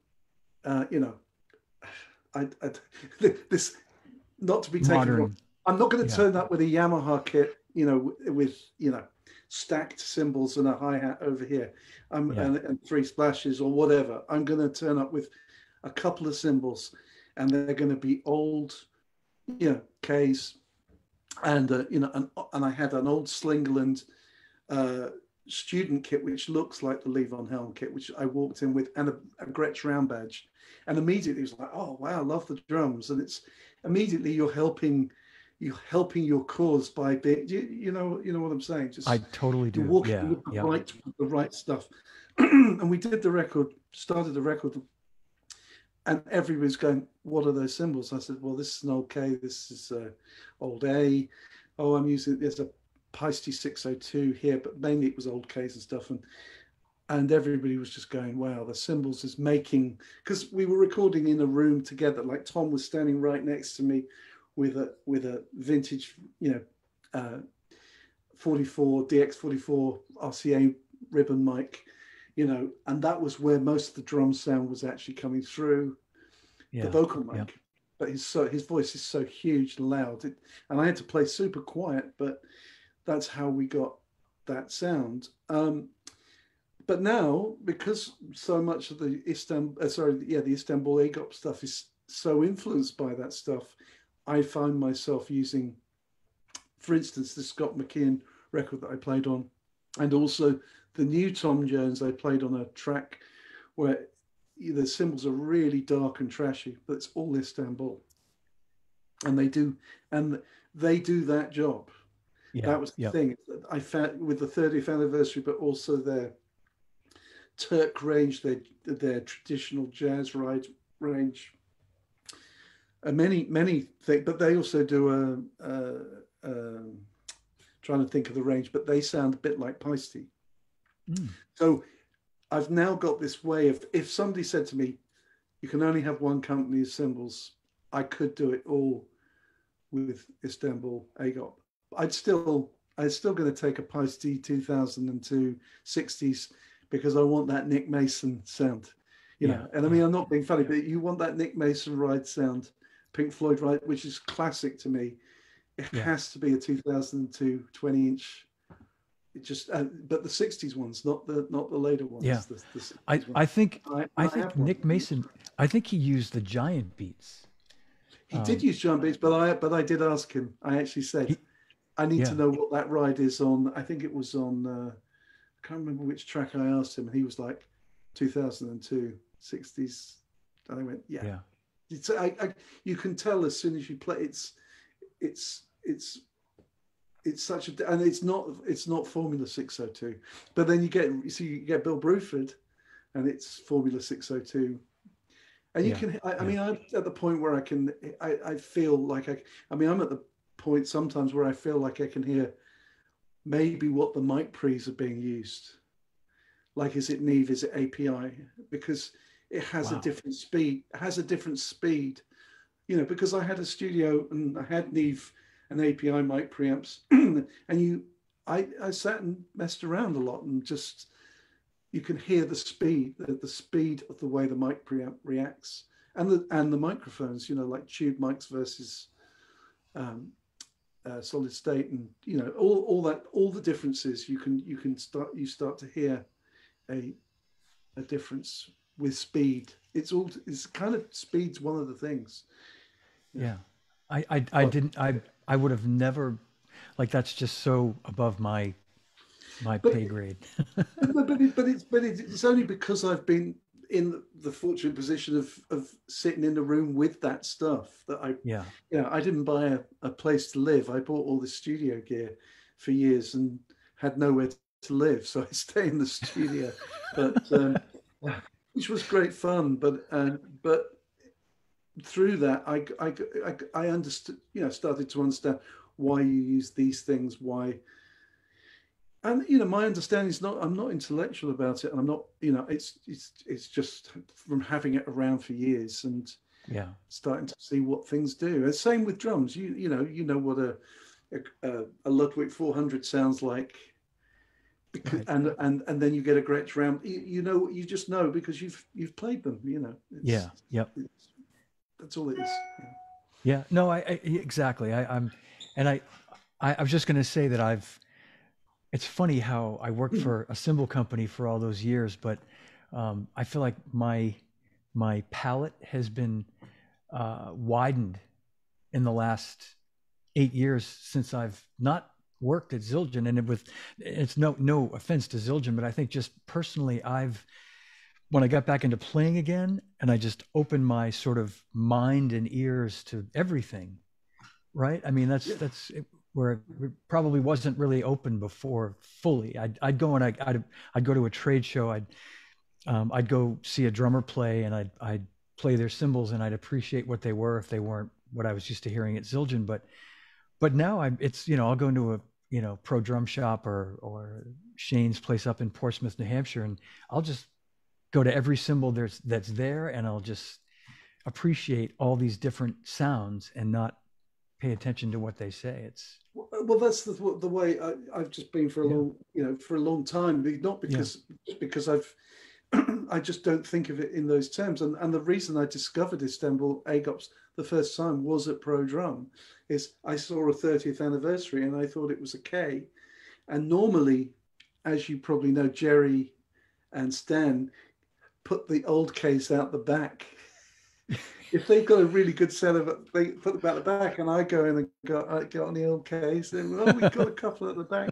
uh, you know, I, I, this not to be taken. Modern, I'm not going to Yeah. turn up with a Yamaha kit, you know, with you know stacked cymbals and a hi hat over here, um, Yeah. and, and three splashes or whatever. I'm going to turn up with a couple of cymbals, and they're going to be old, you know, K's, and uh, you know, and, and I had an old Slingerland uh, student kit which looks like the Levon Helm kit, which I walked in with, and a, a Gretsch round badge, and immediately it was like, oh wow, I love the drums, and it's immediately you're helping you're helping your cause by being you, you know you know what i'm saying just I totally do. you're walking yeah. with the yeah. right the right stuff and we did the record started the record and everybody's going what are those cymbals i said well this is an old k this is uh, old a oh i'm using there's a Paiste 602 here but mainly it was old k's and stuff and and everybody was just going wow the cymbals is making because we were recording in a room together like tom was standing right next to me with a with a vintage, you know, uh, 44 DX44 RCA ribbon mic, you know, and that was where most of the drum sound was actually coming through yeah. the vocal mic. Yeah. But his so his voice is so huge and loud, it, and I had to play super quiet, but that's how we got that sound. Um, but now, because so much of the Istanbul, uh, sorry, yeah, the Istanbul Agop stuff is so influenced by that stuff, I find myself using, for instance, the Scott McKeon record that I played on, and also the new Tom Jones I played on a track where the cymbals are really dark and trashy, but it's all Istanbul, and they do and they do that job. Yeah, that was the thing. I found with the 30th anniversary, but also their Turk range, their their traditional jazz ride range. Uh, many many things, but they also do a, a, a, trying to think of the range, but they sound a bit like Paiste. Mm. So I've now got this way of if somebody said to me, "You can only have one company's cymbals," I could do it all with Istanbul Agop. I'd still I'm still going to take a Paiste 2002 60s because I want that Nick Mason sound, you yeah. know. And I mean, I'm not being funny, but you want that Nick Mason ride sound, Pink Floyd ride, which is classic to me. It yeah. has to be a 2002 20 inch. It just, uh, but the 60s ones, not the not the later ones. Yeah, the, the I, I think I, I, think Nick one. Mason. I think he used the giant beats. He um, did use giant beats, but I but I did ask him. I actually said, he, I need yeah. to know what that ride is on. I think it was on. Uh, can't remember which track I asked him, and he was like, 2002, 60s. And I went, yeah. yeah. It's, I, I, you can tell as soon as you play. It's, it's, it's, it's such a, and it's not, it's not Formula 602. But then you get, you see, you get Bill Bruford, and it's Formula 602 and you yeah, can I, I mean i'm at the point where i can I, I feel like i i mean i'm at the point sometimes where i feel like i can hear maybe what the mic pre's are being used. Like, is it Neve? Is it API? Because it has wow. a different speed. Has a different speed. You know, because I had a studio and I had Neve and API mic preamps, and you, I, I sat and messed around a lot and just, you can hear the speed, the, the speed of the way the mic preamp reacts, and the and the microphones. You know, like tube mics versus um, uh, solid state and you know all, all that all the differences you can you can start you start to hear a a difference with speed. It's all it's kind of speed's one of the things. Yeah. I i, I didn't i i would have never like that's just so above my my but, pay grade. But, but, but it's but it's only because i've been in the fortunate position of of sitting in the room with that stuff that I yeah you know I didn't buy a, a place to live. I bought all the studio gear for years and had nowhere to live, so I stay in the studio. but um, which was great fun. But uh, but through that, I, I I I understood you know started to understand why you use these things, why and you know my understanding is not i'm not intellectual about it and i'm not you know it's it's it's just from having it around for years and yeah. starting to see what things do. And same with drums. You you know you know what a a, a ludwig 400 sounds like. Because, right. and and and then you get a Gretsch round you, you, know you just know because you've you've played them you know. Yeah. Yep. that's all it is. Yeah, yeah no I, I exactly. I, i'm and I, I i was just going to say that i've it's funny how I worked hmm. for a cymbal company for all those years, but um, I feel like my my palette has been uh, widened in the last eight years since I've not worked at Zildjian. And it with it's no no offense to Zildjian, but I think just personally, I've when I got back into playing again, and I just opened my sort of mind and ears to everything. Right? I mean, that's that's where it probably wasn't really open before fully. I'd, I'd go and I, I'd, I'd go to a trade show. I'd, um, I'd go see a drummer play and I'd, I'd play their cymbals and I'd appreciate what they were if they weren't what I was used to hearing at Zildjian. But, but now I'm, it's, you know, I'll go into a, you know, pro drum shop or, or Shane's place up in Portsmouth, New Hampshire, and I'll just go to every cymbal there's, that's there and I'll just appreciate all these different sounds and not pay attention to what they say. It's well, that's the the way I, have just been for a yeah. long, you know, for a long time. Not because yeah. because I've I just don't think of it in those terms. And and the reason I discovered Istanbul AGOPS the first time was at Pro Drum, is I saw a 30th anniversary and I thought it was a K. And normally, as you probably know, Jerry and Stan put the old K's out the back. if they've got a really good set of they put them out the back, and I go in and go, I get on the old K's, and oh, we've got a couple at the back.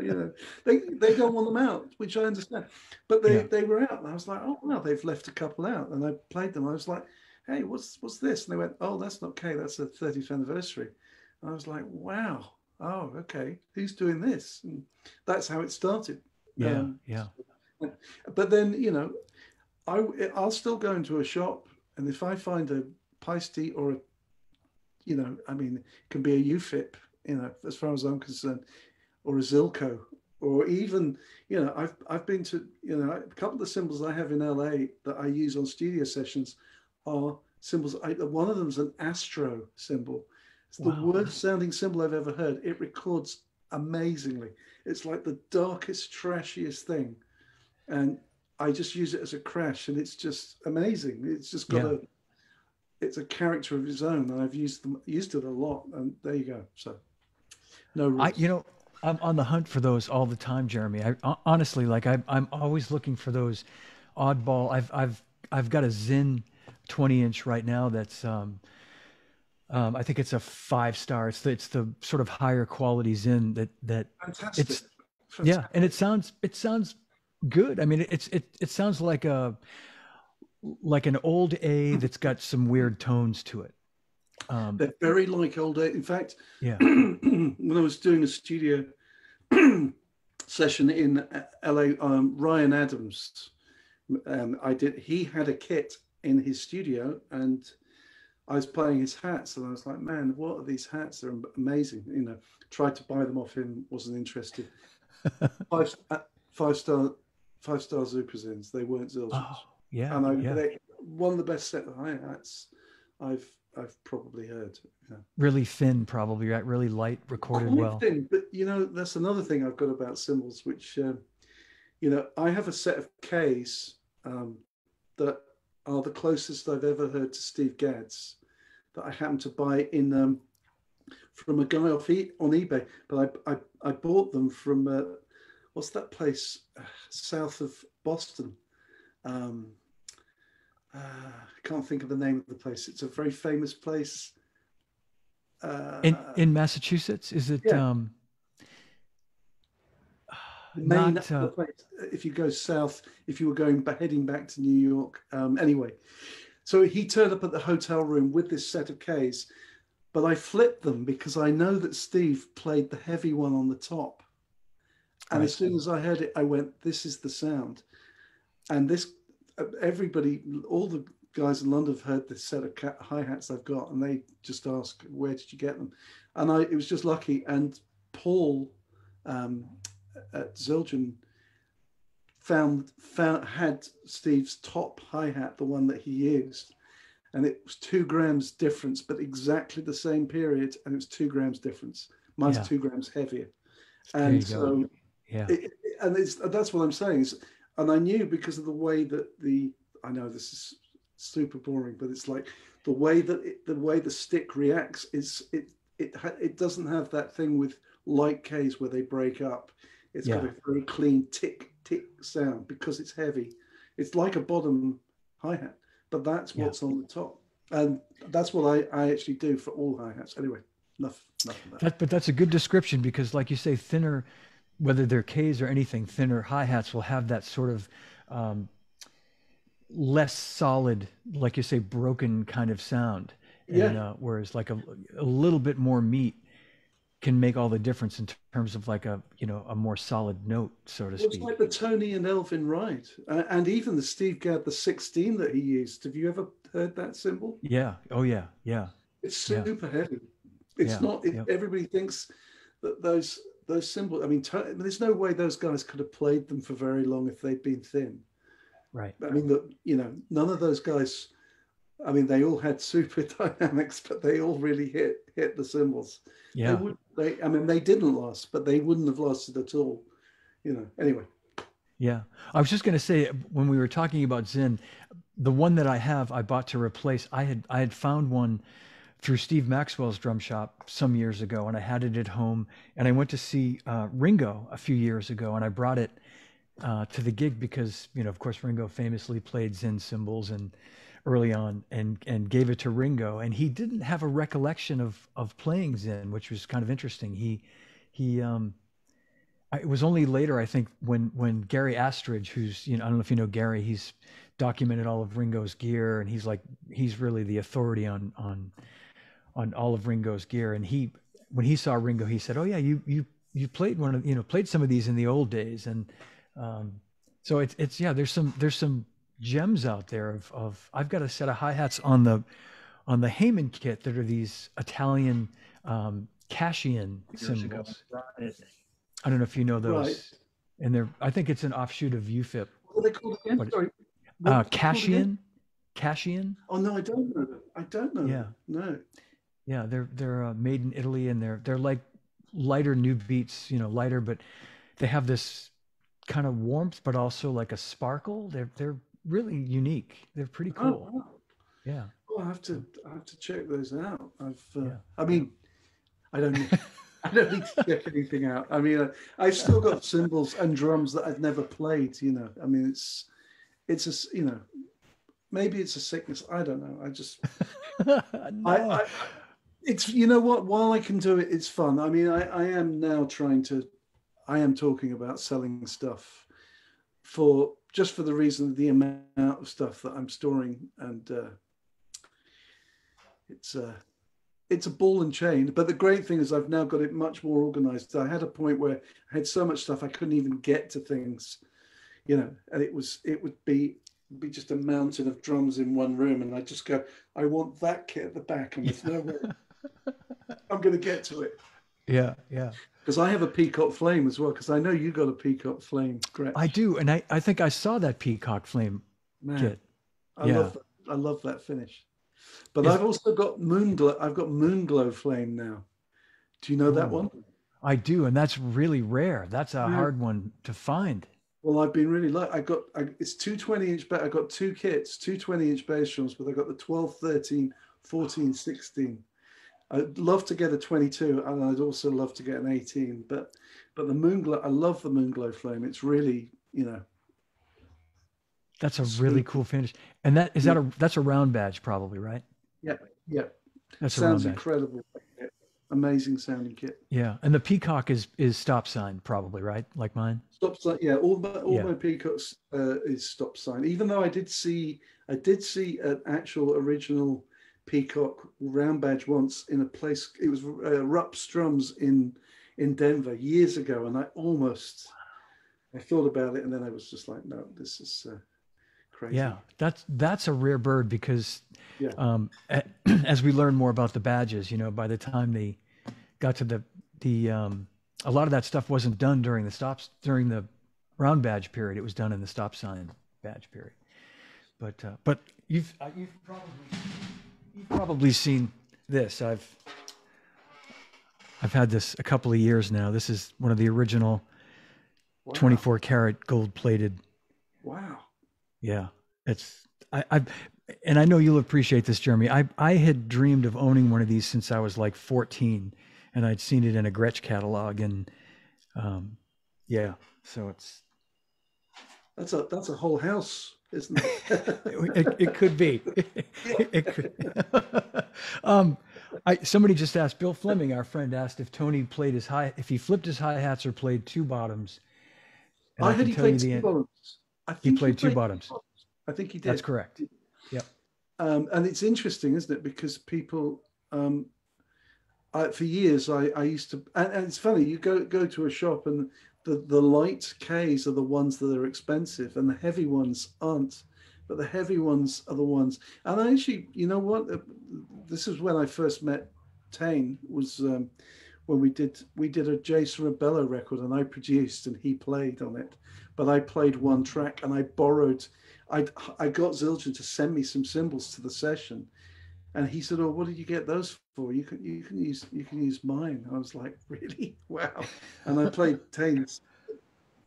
you know, they they don't want them out, which I understand, but they yeah. they were out, and I was like, oh well, they've left a couple out, and I played them. I was like, hey, what's what's this? And they went, oh, that's not K, that's a 30th anniversary. And I was like, wow, oh, okay, who's doing this? And that's how it started. Yeah, um, yeah. But then, you know, I I'll still go into a shop, and if I find a Paiste or a, you know, I mean, it can be a UFIP, you know, as far as I'm concerned, or a Zilco, or even, you know, I've I've been to, you know, a couple of the cymbals I have in LA that I use on studio sessions are cymbals. I, one of them is an Astro cymbal. It's the wow. worst sounding cymbal I've ever heard. It records amazingly. It's like the darkest, trashiest thing. And I just use it as a crash and it's just amazing. It's just got yeah. a it's a character of its own. And I've used them used it a lot. And there you go. So no. I you know, I'm on the hunt for those all the time, Jeremy. I honestly like I I'm always looking for those oddball. I've I've I've got a Zyn 20 inch right now that's um, um, I think it's a five star. It's the, it's the sort of higher quality Zyn that that Fantastic. it's Fantastic. yeah, and it sounds it sounds good. I mean, it's it it sounds like a like an old A that's got some weird tones to it. Um, They're very like old A. In fact, yeah, when I was doing a studio session in LA, um, Ryan Adams, um, I did. He had a kit in his studio and I was playing his hats and I was like, man, what are these hats? They're amazing. You know, tried to buy them off him, wasn't interested. five, uh, five star, five star Zupazins. They weren't Zildjians. Oh, yeah. And I, yeah. They, one of the best set of hi hats I've I've probably heard. Yeah. Really thin, probably right. Really light, recorded Quite well. Thin, but you know, that's another thing I've got about cymbals, which um, you know, I have a set of Ks um, that are the closest I've ever heard to Steve Gadd's that I happened to buy in um, from a guy off e- on eBay. But I, I, I bought them from uh, what's that place uh, south of Boston? Um, uh, I can't think of the name of the place. It's a very famous place. Uh, in in Massachusetts, is it? Yeah. Um, not, uh, if you go south, if you were going heading back to New York. Um, anyway, so he turned up at the hotel room with this set of Ks, but I flipped them because I know that Steve played the heavy one on the top. And right. as soon as I heard it, I went, "This is the sound." And this, everybody, all the guys in London have heard this set of hi hats I've got, and they just ask, "Where did you get them?" And I, it was just lucky. And Paul, um, at Zildjian found found had Steve's top hi hat, the one that he used, and it was two grams difference, but exactly the same period, and it was two grams difference. Mine's yeah. two grams heavier, and so. Yeah, it, and it's that's what I'm saying. Is, and I knew because of the way that the I know this is super boring, but it's like the way that it, the way the stick reacts is it it it doesn't have that thing with light Ks where they break up. It's yeah. got a very clean tick tick sound because it's heavy. It's like a bottom hi hat, but that's what's yeah. on the top, and that's what I, I actually do for all hi hats. Anyway, enough. enough that. that. But that's a good description because, like you say, thinner, whether they're Ks or anything, thinner hi hats will have that sort of um, less solid, like you say, broken kind of sound. And, yeah. Uh, whereas like a, a little bit more meat can make all the difference in terms of like a you know a more solid note, so to speak. It's like the Tony and Elvin Wright, uh, and even the Steve Gadd the 16 that he used. Have you ever heard that cymbal? Yeah. Oh yeah. Yeah. It's super yeah. heavy. It's yeah. not. It, Everybody thinks that those those cymbals. I mean, there's no way those guys could have played them for very long if they'd been thin. Right. I mean, the, you know, none of those guys I mean, they all had super dynamics, but they all really hit hit the cymbals. Yeah. They would, they, I mean, they didn't last, but they wouldn't have lasted at all. You know. Anyway. Yeah. I was just going to say when we were talking about Zyn, the one that I have, I bought to replace. I had I had found one through Steve Maxwell's drum shop some years ago, and I had it at home. And I went to see uh, Ringo a few years ago, and I brought it uh, to the gig because you know, of course, Ringo famously played Zyn cymbals and early on, and and gave it to Ringo, and he didn't have a recollection of of playing Zyn, which was kind of interesting. He he um, it was only later, I think, when when Gary Astridge, who's you know, I don't know if you know Gary, he's documented all of Ringo's gear, and he's like he's really the authority on on on all of Ringo's gear. And he when he saw Ringo, he said, "Oh yeah, you you you played one of you know played some of these in the old days." And um, so it's it's yeah, there's some there's some gems out there of of I've got a set of hi hats on the on the Hayman kit that are these Italian um, Cashian cymbals. I don't know if you know those. Right. And they're I think it's an offshoot of UFIP. What are they called again? But, Sorry. Uh, Cashian. Cashian. Oh no, I don't know. I don't know. Yeah. No. Yeah, they're they're uh, made in Italy, and they're they're like lighter new beats, you know, lighter, but they have this kind of warmth, but also like a sparkle. They're they're really unique. They're pretty oh, cool. Oh, wow. Yeah. Well, I have to I have to check those out. I've uh, yeah. I mean, I don't. I don't need to check anything out. I mean, I, have still got cymbals and drums that I've never played. You know, I mean, it's it's a you know, maybe it's a sickness. I don't know. I just no. I, I, it's you know what while i can do it it's fun. I mean I, I am now trying to i am talking about selling stuff for just for the reason of the amount of stuff that i'm storing and uh, it's a uh, it's a ball and chain. But the great thing is i've now got it much more organized. I had a point where i had so much stuff i couldn't even get to things you know and it was it would be be just a mountain of drums in one room. And i just go i want that kit at the back. And there's no way I'm going to get to it. Yeah, yeah. Because I have a peacock flame as well. Because I know you got a peacock flame. Gretsch. I do, and I, I think I saw that peacock flame Man, kit. I yeah. love that. I love that finish. But I've also got moonglow. I've got moon glow flame now. Do you know that one? I do, and that's really rare. That's a yeah. hard one to find. Well, I've been really lucky. I got I, it's two 20 inch, but I got two kits, two 20 inch bass drums, but I got the 12, 13, 14, 16. I'd love to get a 22, and I'd also love to get an 18. But but the moonglow, I love the moonglow flame. It's really you know. That's a sweet. really cool finish, and that is that a that's a round badge probably right? Yeah, yeah. That sounds incredible. Amazing sounding kit. Yeah, and the peacock is is stop sign probably right, like mine. Stop sign. Yeah, all my all yeah. my peacocks uh, is stop sign. Even though I did see I did see an actual original peacock round badge once in a place. It was uh, Rupp's Drums in in Denver years ago, and I almost I thought about it, and then I was just like, no, this is uh, crazy. Yeah, that's that's a rare bird because yeah. um, as we learn more about the badges, you know, by the time they got to the the um, a lot of that stuff wasn't done during the stops during the round badge period. It was done in the stop sign badge period. But uh, but you've uh, you've probably You've probably seen this. I've I've had this a couple of years now. This is one of the original wow. 24 karat gold plated. Wow. Yeah, it's I, I've and I know you'll appreciate this, Jeremy. I I had dreamed of owning one of these since I was like 14, and I'd seen it in a Gretsch catalog, and um, yeah, so it's that's a that's a whole house isn't it? it, it, could be. it could. um, I, somebody just asked Bill Fleming, our friend, asked if Tony played his high, if he flipped his hi hats or played two bottoms. I, I heard he played two bottoms. I think he played, he played two bottoms. bottoms. I think he did. That's correct. Yep. Um, and it's interesting, isn't it? Because people, um, I, for years, I, I used to, and, and, it's funny. You go go to a shop, and the, the light Ks are the ones that are expensive and the heavy ones aren't. But the heavy ones are the ones. And I actually, you know what? Uh, this is when I first met Tain was um, when we did we did a Jason Rebello record and I produced and he played on it. But I played one track and I borrowed I I got Zildjian to send me some cymbals to the session, and he said, "Oh, what did you get those for? You can you can use you can use mine." I was like, "Really? Wow!" And I played Tain's.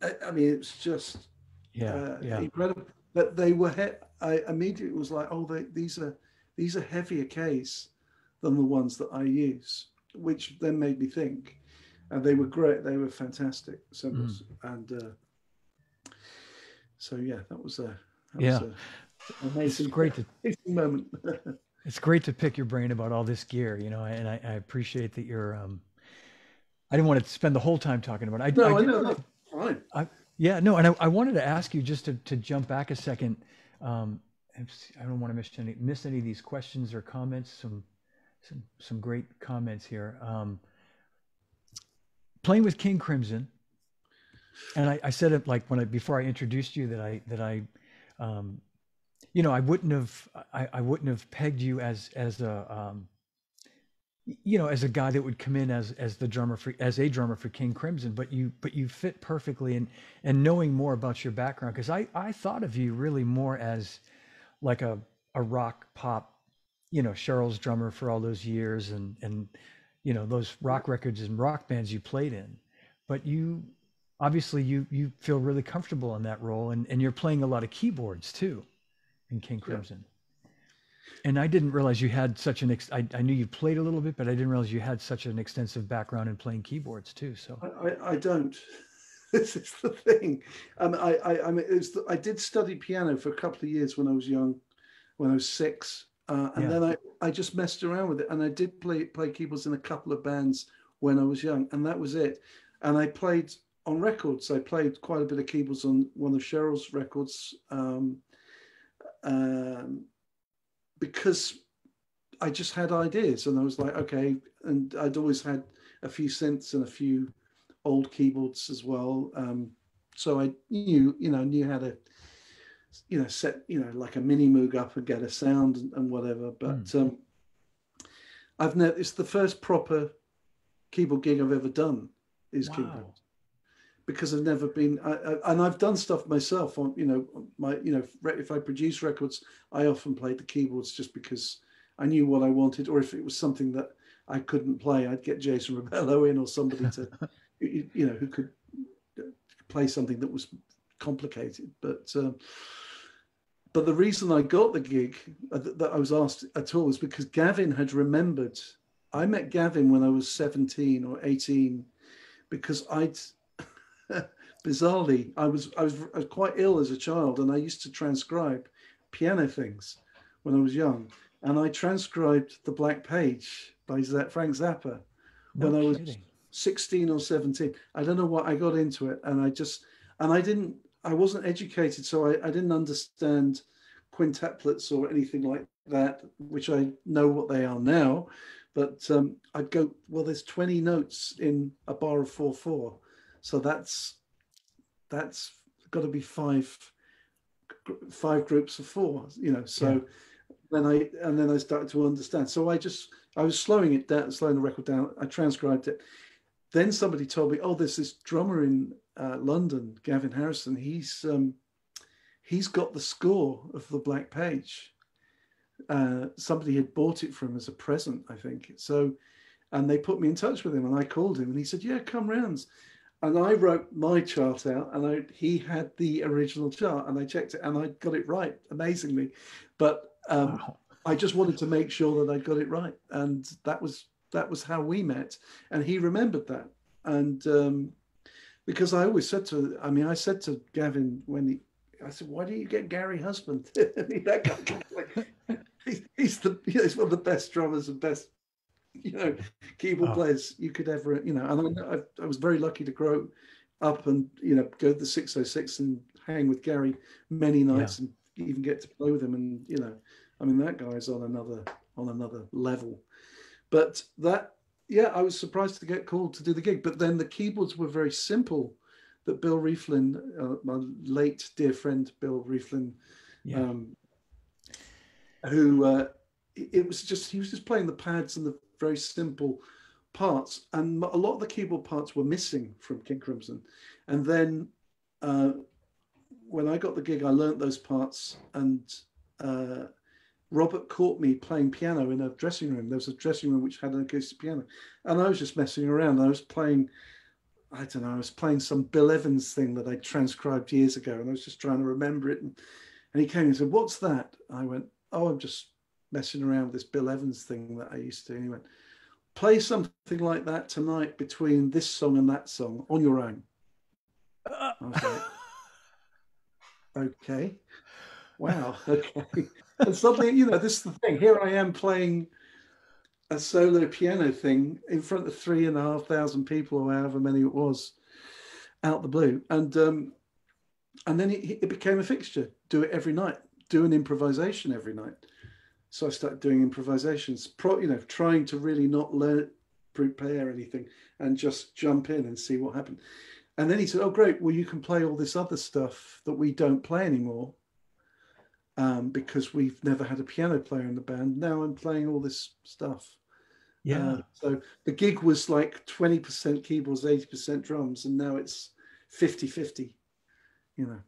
I, I mean, it's just yeah, uh, yeah. incredible. But they were. He- I immediately was like, "Oh, they, these are these are heavier K's than the ones that I use," which then made me think. And they were great. They were fantastic cymbals, mm. and uh, so yeah, that was a that yeah. Was a amazing, it's great to, moment. It's great to pick your brain about all this gear, you know, and I, I appreciate that you're. Um, I didn't want to spend the whole time talking about it. I, no, I, I know. That's fine. I, yeah, no, and I, I wanted to ask you just to, to jump back a second. Um, I don't want to miss any miss any of these questions or comments. Some some some great comments here. Um, playing with King Crimson, and I, I, said it like when I before I introduced you that I that I, um, you know, I wouldn't have I, I wouldn't have pegged you as as a um, you know as a guy that would come in as as the drummer for as a drummer for King Crimson, but you but you fit perfectly and and knowing more about your background because I I thought of you really more as like a a rock pop, you know, Sheryl's drummer for all those years and and you know those rock records and rock bands you played in, but you obviously you you feel really comfortable in that role and and you're playing a lot of keyboards too in King Crimson. Yeah. And I didn't realize you had such an. Ex- I, I knew you played a little bit, but I didn't realize you had such an extensive background in playing keyboards too. So I, I, I don't. this is the thing. Um, I, I, I mean, the, I did study piano for a couple of years when I was young, when I was six, uh, and yeah. then I, I just messed around with it, and I did play play keyboards in a couple of bands when I was young, and that was it. And I played on records. I played quite a bit of keyboards on one of Sheryl's records, um, um, because I just had ideas, and I was like, okay. And I'd always had a few synths and a few old keyboards as well. Um, so I knew, you know, knew how to, you know, set, you know, like a mini Moog up and get a sound and, and whatever. But mm. um, I've never, it's the first proper keyboard gig I've ever done is wow. keyboard because I've never been, I, I, and I've done stuff myself on, you know, my, you know, if I produce records, I often played the keyboards just because I knew what I wanted, or if it was something that I couldn't play, I'd get Jason Rebello in or somebody to you, you know, who could play something that was complicated. But um, but the reason I got the gig uh, that I was asked at all was because Gavin had remembered. I met Gavin when I was 17 or 18 because I'd bizarrely I was, I was I was quite ill as a child and I used to transcribe piano things when I was young. And I transcribed the Black Page by Frank Zappa no when kidding. I was 16 or 17 i don't know what i got into it and i just and i didn't i wasn't educated so i, I didn't understand quintuplets or anything like that which i know what they are now. But um, i'd go well there's 20 notes in a bar of 4-4 so that's that's got to be five five groups of four you know so yeah. then i and then i started to understand so i just i was slowing it down slowing the record down i transcribed it then somebody told me, oh, there's this drummer in uh, London, Gavin Harrison. He's um, he's got the score of the Black Page. Uh, somebody had bought it for him as a present, I think. So, and they put me in touch with him, and I called him, and he said, "Yeah, come round." And I wrote my chart out, and I, he had the original chart, and I checked it, and I got it right, amazingly. But um, wow. I just wanted to make sure that I got it right, and that was that was how we met, and he remembered that. And um, because I always said to, I mean, I said to Gavin when he, I said, "Why do you get Gary Husband?" I mean, that guy, like, he's the he's one of the best drummers and best you know keyboard oh. players you could ever you know and I, I, I, was very lucky to grow up and you know go to the 606 and hang with gary many nights yeah. and even get to play with him and you know i mean that guy's on another on another level but that, yeah, I was surprised to get called to do the gig. But then the keyboards were very simple. That Bill Rieflin, uh, my late dear friend Bill Rieflin, yeah. um, who uh, it was just he was just playing the pads and the very simple parts, and a lot of the keyboard parts were missing from King Crimson. And then uh, when I got the gig, I learnt those parts, and uh, Robert caught me playing piano in a dressing room. There was a dressing room which had an acoustic piano, and I was just messing around. I was playing, I don't know, I was playing some Bill Evans thing that I transcribed years ago, and I was just trying to remember it. And, and he came and said, "What's that?" I went, "Oh, I'm just messing around with this Bill Evans thing that I used to." And he went, "Play something like that tonight between this song and that song on your own." I was like, "Okay." Wow. Okay and suddenly, you know, this is the thing. Here I am playing a solo piano thing in front of three and a half thousand people, or however many it was, out the blue, and um, and then it, it became a fixture. Do it every night. Do an improvisation every night. So I started doing improvisations, pro, you know, trying to really not learn, prepare anything, and just jump in and see what happened. And then he said, "Oh, great! Well, you can play all this other stuff that we don't play anymore." um, because we've never had a piano player in the band. Now I'm playing all this stuff. Yeah. Uh, so the gig was like 20% keyboards, 80% drums, and now it's 50 50, you know.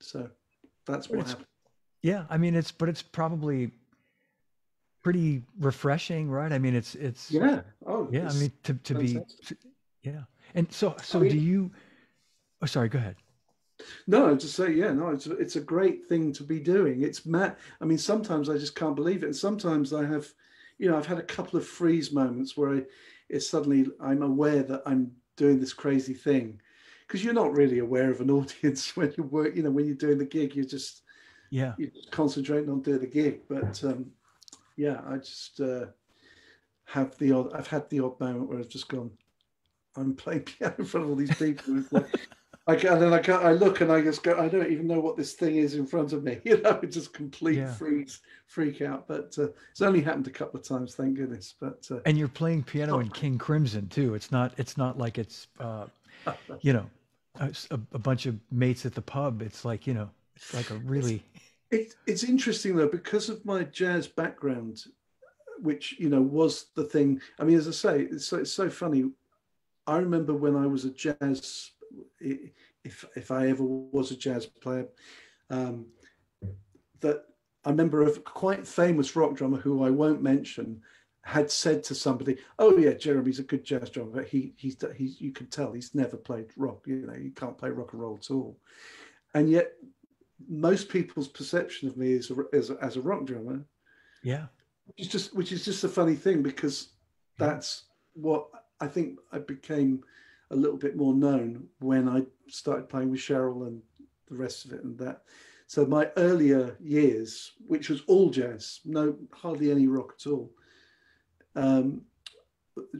So that's what happened. Yeah. I mean, it's, but it's probably pretty refreshing, right? I mean, it's, it's, yeah. Oh, yeah. I mean, to, to be, to, yeah. And so, so I mean, do you, oh, sorry, go ahead. No, to say, yeah, no, it's it's a great thing to be doing. It's Matt. I mean, sometimes I just can't believe it, and sometimes I have, you know, I've had a couple of freeze moments where I, it's suddenly I'm aware that I'm doing this crazy thing, because you're not really aware of an audience when you work. You know, when you're doing the gig, you're just yeah, you're just concentrating on doing the gig. But um, yeah, I just uh, have the odd. I've had the odd moment where I've just gone. I'm playing piano in front of all these people. like, I and then I, can, I look and I just go, I don't even know what this thing is in front of me. You know, it's just complete yeah. freeze, freak out. But uh, it's only happened a couple of times, thank goodness. But uh, and you're playing piano oh. in King Crimson too. It's not. It's not like it's, uh, you know, a, a, bunch of mates at the pub. It's like you know, it's like a really. It, it's interesting though because of my jazz background, which you know was the thing. I mean, as I say, it's so, it's so funny. I remember when I was a jazz if if I ever was a jazz player, um, that I remember a quite famous rock drummer who I won't mention had said to somebody, "Oh yeah, Jeremy's a good jazz drummer, but he he's he's you can tell he's never played rock. You know, he can't play rock and roll at all." And yet, most people's perception of me is as a, as a rock drummer, yeah, which is just which is just a funny thing because that's what I think I became a little bit more known when I started playing with Sheryl and the rest of it and that. So my earlier years, which was all jazz, no hardly any rock at all, um,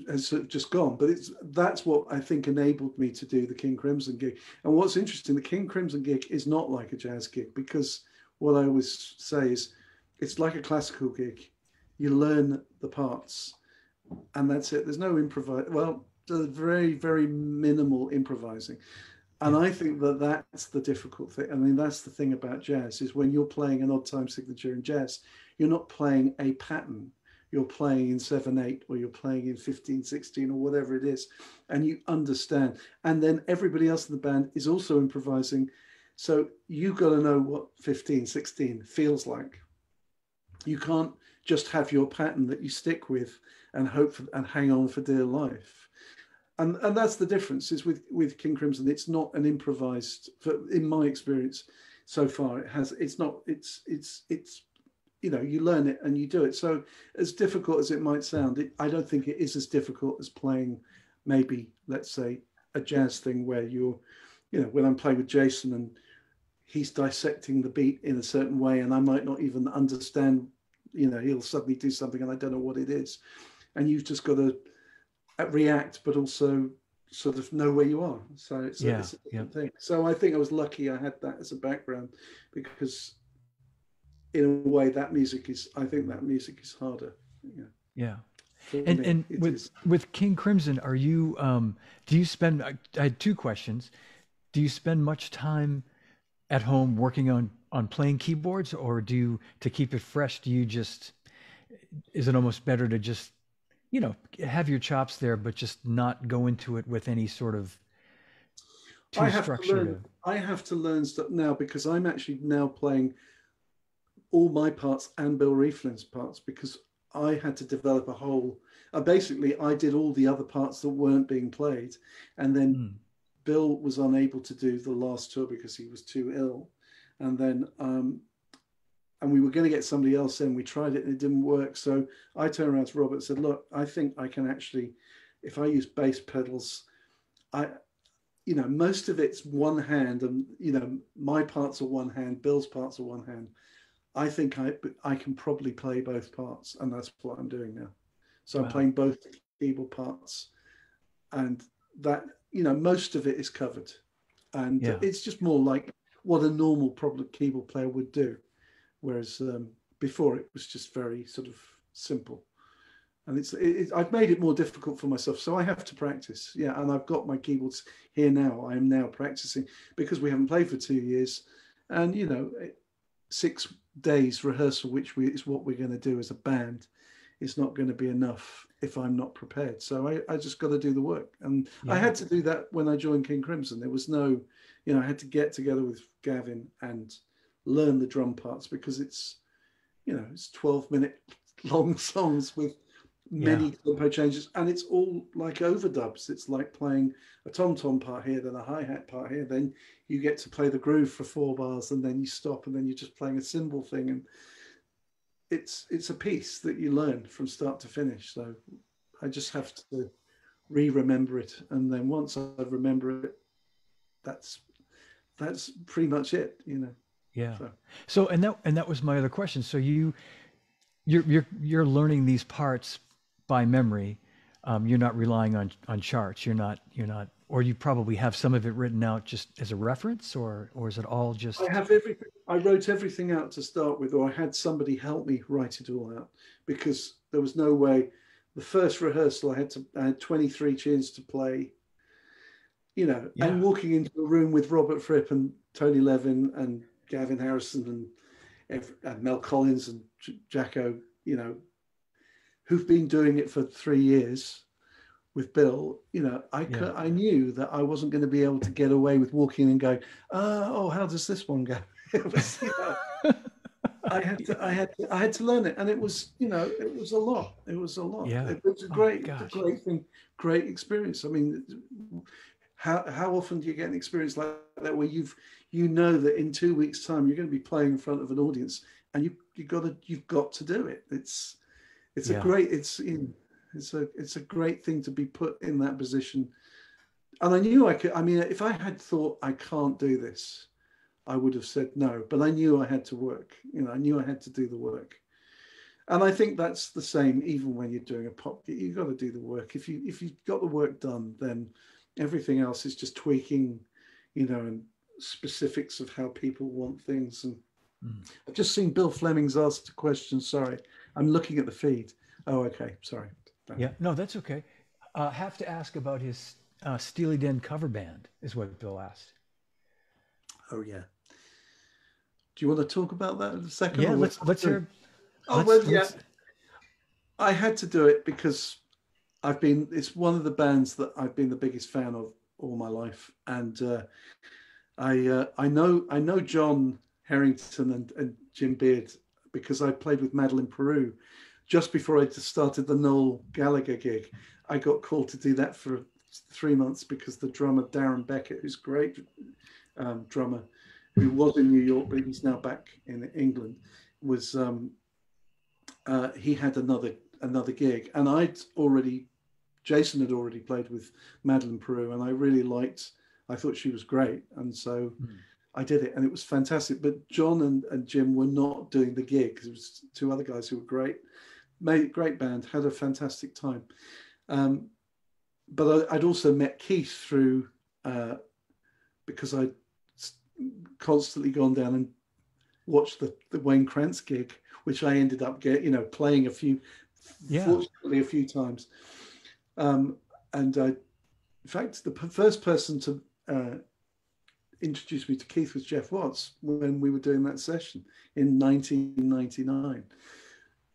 has just gone. But it's that's what I think enabled me to do the King Crimson gig. And what's interesting, the King Crimson gig is not like a jazz gig because what I always say is it's like a classical gig. You learn the parts, and that's it. There's no improvise. Well, very very minimal improvising and i think that that's the difficult thing i mean that's the thing about jazz is when you're playing an odd time signature in jazz you're not playing a pattern you're playing in 7 8 or you're playing in 15 16 or whatever it is and you understand and then everybody else in the band is also improvising so you've got to know what 15 16 feels like you can't just have your pattern that you stick with and hope for, and hang on for dear life and and that's the difference is with with King Crimson. It's not an improvised. In my experience, so far, it has. It's not. It's it's it's. You know, you learn it and you do it. So, as difficult as it might sound, it, I don't think it is as difficult as playing, maybe let's say, a jazz thing where you're, you know, when I'm playing with Jason and he's dissecting the beat in a certain way, and I might not even understand. You know, he'll suddenly do something and I don't know what it is, and you've just got to uh, react, but also sort of know where you are. So it's, yeah, a, it's a different yeah. thing. So I think I was lucky I had that as a background because in a way that music is I think that music is harder. Yeah. Yeah. and and with is. with King Crimson, are you um do you spend I, I had two questions. Do you spend much time at home working on on playing keyboards or do you to keep it fresh do you just is it almost better to just you know, have your chops there, but just not go into it with any sort of too I have to learn, I have to learn stuff now because I'm actually now playing all my parts and Bill Rieflin's parts because I had to develop a whole. Uh, basically, I did all the other parts that weren't being played, and then mm. Bill was unable to do the last tour because he was too ill, and then um, and we were going to get somebody else in. We tried it and it didn't work. So I turned around to Robert and said, "Look, I think I can actually, if I use bass pedals, I." You know, most of it's one hand, and you know, my parts are one hand, Bill's parts are one hand I think I I can probably play both parts, and that's what I'm doing now. So wow. I'm playing both keyboard parts, and that you know most of it is covered, and yeah. it's just more like what a normal problem keyboard player would do, whereas um, before it was just very sort of simple. And it's it, it, I've made it more difficult for myself, so I have to practice. Yeah, and I've got my keyboards here now. I am now practicing because we haven't played for two years, and you know, six days rehearsal, which we, is what we're going to do as a band, is not going to be enough if I'm not prepared. So I, I just got to do the work. And yeah. I had to do that when I joined King Crimson. There was no, you know, I had to get together with Gavin and learn the drum parts because it's, you know, it's 12 minute long songs with many yeah. tempo changes and it's all like overdubs. It's like playing a tom tom part here then a hi-hat part here then you get to play the groove for four bars and then you stop and then you're just playing a cymbal thing and it's it's a piece that you learn from start to finish. So i just have to re-remember it and then once i remember it that's that's pretty much it you know. Yeah. So, so and that and that was my other question. So you you're you're you're learning these parts by memory. Um, you're not relying on on charts. You're not you're not, or you probably have some of it written out just as a reference, or or is it all just? I have everything. I wrote everything out to start with, or I had somebody help me write it all out because there was no way. The first rehearsal, I had to I had 23 tunes to play. You know, yeah. and walking into a room with Robert Fripp and Tony Levin and Gavin Harrison and, and Mel Collins and Jakko, you know, who've been doing it for three years with Bill, you know, I could. I knew that I wasn't going to be able to get away with walking and going, uh, oh, how does this one go? was, you know, I had to, I had, to, I had to learn it, and it was, you know, it was a lot. It was a lot. Yeah. It was a oh great, oh, a great thing, great experience. I mean, how how often do you get an experience like that where you've, you know, that in two weeks' time you're going to be playing in front of an audience, and you you got to, you've got to do it. It's it's yeah. a great it's in it's a it's a great thing to be put in that position and i knew i could i mean if i had thought i can't do this i would have said no but i knew i had to work you know i knew i had to do the work and i think that's the same even when you're doing a pop you've got to do the work if you if you've got the work done then everything else is just tweaking you know and specifics of how people want things and mm. i've just seen bill fleming's asked a question sorry I'm looking at the feed. Oh, okay. Sorry. Yeah, no, that's okay. Uh, have to ask about his uh, Steely Dan cover band, is what Bill asked. Oh yeah. Do you want to talk about that in a second? Yeah, let's let's hear. Oh let's, well, yeah. I had to do it because I've been. It's one of the bands that I've been the biggest fan of all my life, and uh, I uh, I know I know John Herington and, and Jim Beard because I played with Madeleine Peyroux just before I started the Noel Gallagher gig. I got called to do that for three months because the drummer Darren Beckett, who's great um, drummer, who was in New York but he's now back in England, was um, uh, he had another another gig, and I'd already Jason had already played with Madeleine Peyroux, and I really liked. I thought she was great, and so. Mm I did it and it was fantastic. But John and, and Jim were not doing the gig because it was two other guys who were great, made great band, had a fantastic time. Um, but I, would also met Keith through uh, because I'd constantly gone down and watched the, the Wayne Krantz gig, which I ended up get you know playing a few, yeah. fortunately a few times. Um, and I, in fact, the first person to uh, introduced me to Keith was Jeff Watts when we were doing that session in 1999.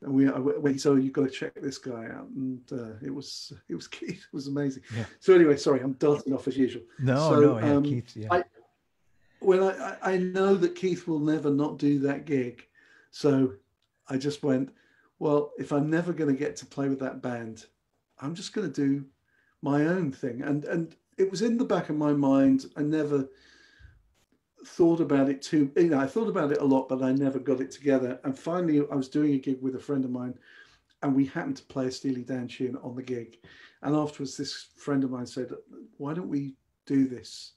And we, I went, so you've got to check this guy out, and uh, it was it was Keith. It was amazing. Yeah. So anyway, sorry, I'm darting off as usual. No, so, no, yeah, um, Keith. Yeah. I, when I, I know that Keith will never not do that gig, so I just went, well, if I'm never going to get to play with that band, I'm just going to do my own thing. And and it was in the back of my mind. I never thought about it too. You know, I thought about it a lot, but I never got it together. And finally, I was doing a gig with a friend of mine, and we happened to play a Steely Dan tune on the gig. And afterwards, this friend of mine said, "Why don't we do this?"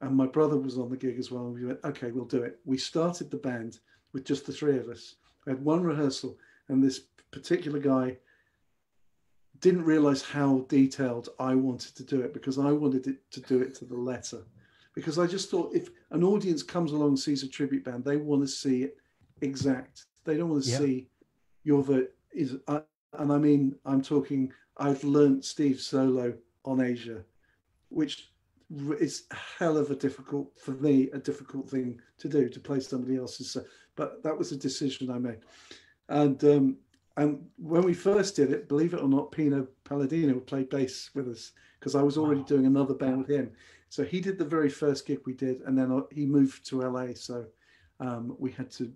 And my brother was on the gig as well. And we went, "Okay, we'll do it." We started the band with just the three of us. We had one rehearsal, and this particular guy didn't realize how detailed I wanted to do it because I wanted it to do it to the letter. Because I just thought if an audience comes along and sees a tribute band, they want to see it exact. They don't want to yeah. see your ver- is uh, and I mean I'm talking I've learned Steve solo on Aja, which is a hell of a difficult for me a difficult thing to do to play somebody else's. But that was a decision I made, and um, and when we first did it, believe it or not, Pino Palladino played bass with us because I was already wow. doing another band with him. So he did the very first gig we did, and then he moved to LA. So um, we had to,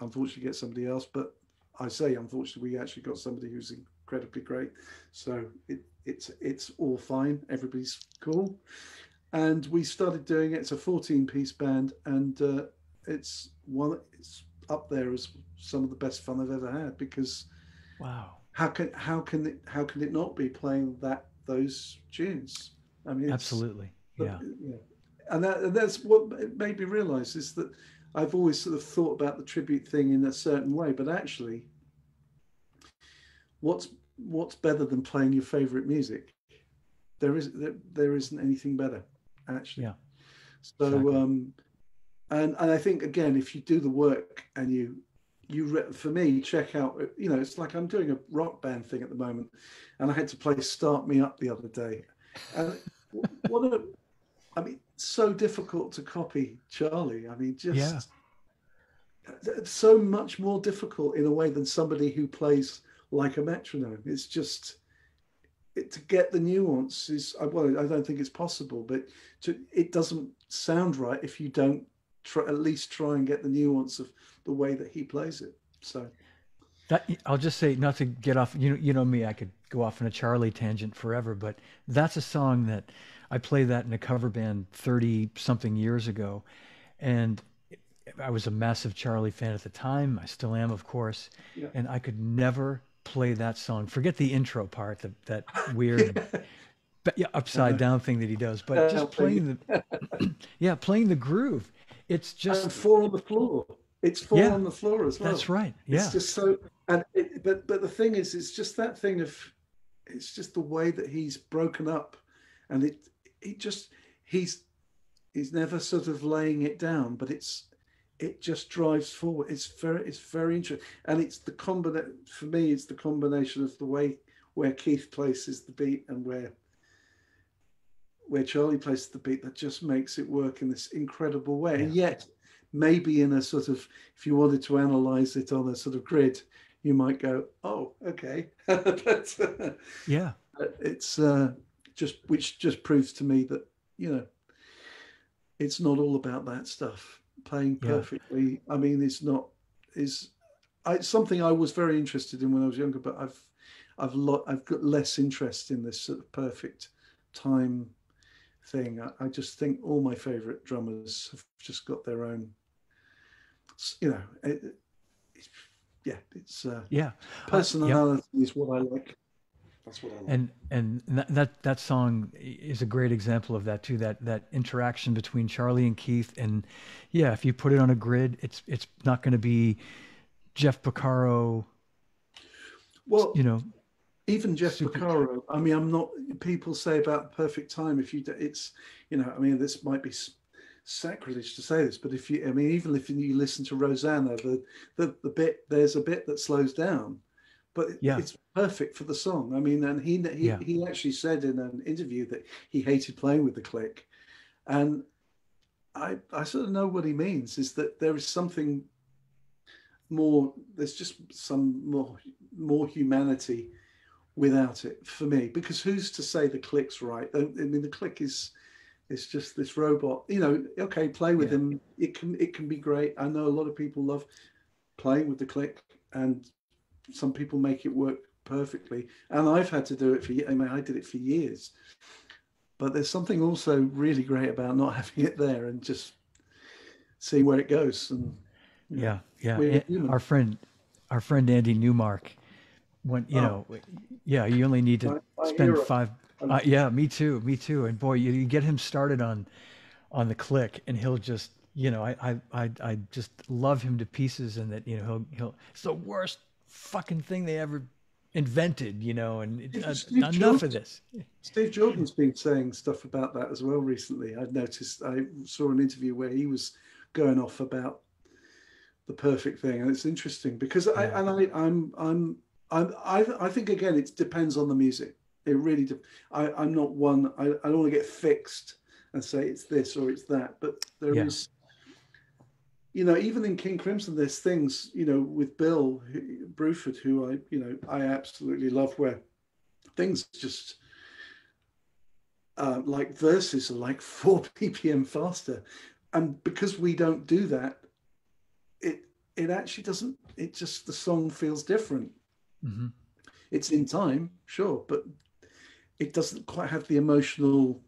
unfortunately, get somebody else. But I say, unfortunately, we actually got somebody who's incredibly great. So it, it's it's all fine. Everybody's cool, and we started doing it. It's a 14-piece band, and uh, it's one. It's up there as some of the best fun I've ever had because wow how can how can it how can it not be playing that those tunes I mean absolutely yeah. yeah and, that, that's what made me realize is that I've always sort of thought about the tribute thing in a certain way but actually what's what's better than playing your favorite music there is there, there isn't anything better actually yeah so exactly. um and and I think again, if you do the work and you you for me check out, you know, it's like I'm doing a rock band thing at the moment, and I had to play "Start Me Up" the other day, and what a, I mean, so difficult to copy Charlie. I mean, just. Yeah. So much more difficult in a way than somebody who plays like a metronome. It's just it, to get the nuances. Well, I don't think it's possible, but to, it doesn't sound right if you don't try, at least try and get the nuance of the way that he plays it. So that I'll just say not to get off. You know, you know me. I could go off on a Charlie tangent forever, but that's a song that I played that in a cover band thirty something years ago, and I was a massive Charlie fan at the time. I still am, of course, yeah. and I could never play that song. Forget the intro part, the, that weird. Yeah, upside down thing that he does, but just playing the, yeah, playing the groove it's just and four on the floor. It's four yeah, on the floor as well. That's right. Yeah. It's just so and it, but but the thing is, it's just that thing of it's just the way that he's broken up, and it he just he's he's never sort of laying it down, but it's it just drives forward. It's very it's very interesting, and it's the combination for me. It's the combination of the way where Keith places the beat and where where Charlie places the beat that just makes it work in this incredible way. Yeah. And yet, maybe in a sort of, if you wanted to analyze it on a sort of grid, you might go, oh, okay. but, uh, yeah. It's uh, just, which just proves to me that, you know, it's not all about that stuff. Playing perfectly, yeah. I mean, it's not, is I, something I was very interested in when I was younger, but I've, I've, lo- I've got less interest in this sort of perfect time thing. I, I just think all my favorite drummers have just got their own, you know, it, it, yeah, it's uh, yeah, personality yeah. is what I like. That's what I like. And and that that song is a great example of that too. That that interaction between Charlie and Keith, and yeah, if you put it on a grid, it's it's not going to be Jeff Porcaro. Well, you know, even Jeff Super. Porcaro. I mean, I'm not. People say about perfect time. If you, it's, you know, I mean, this might be sacrilege to say this, but if you, I mean, even if you listen to Rosanna, the the, the bit there's a bit that slows down, but yeah. it's perfect for the song. I mean, and he he yeah. he actually said in an interview that he hated playing with the click, and I I sort of know what he means. Is that there is something more. There's just some more more humanity without it for me because who's to say the click's right i mean the click is it's just this robot. You know, okay, play with Yeah. him. It can it can be great. I know a lot of people love playing with the click, and some people make it work perfectly. And I've had to do it for. I mean, I did it for years. But there's something also really great about not having it there and just seeing where it goes. And Yeah, yeah. Human. Our friend, our friend Andy Newmark, when you Oh. know, yeah, you only need to spend five. Uh, yeah, me too, me too. And boy, you, you get him started on, on the click, and he'll just, you know, I, I, I, I just love him to pieces, and that you know he'll, he'll. It's the worst fucking thing they ever invented, you know, and it- uh, enough Jobs- of this. Steve Jordan's been saying stuff about that as well recently. I've noticed. I saw an interview where he was going off about the perfect thing, and it's interesting because I Yeah. and I, I'm I'm I'm I, I think again it depends on the music. It really. De- I I'm not one. I, I don't want to get fixed and say it's this or it's that, but there is. You know, even in King Crimson, there's things. You know, with Bill who- Bruford, who I you know I absolutely love, where things just uh, like verses are like four bpm faster and because we don't do that it it actually doesn't it just the song feels different hmm it's in time sure but it doesn't quite have the emotional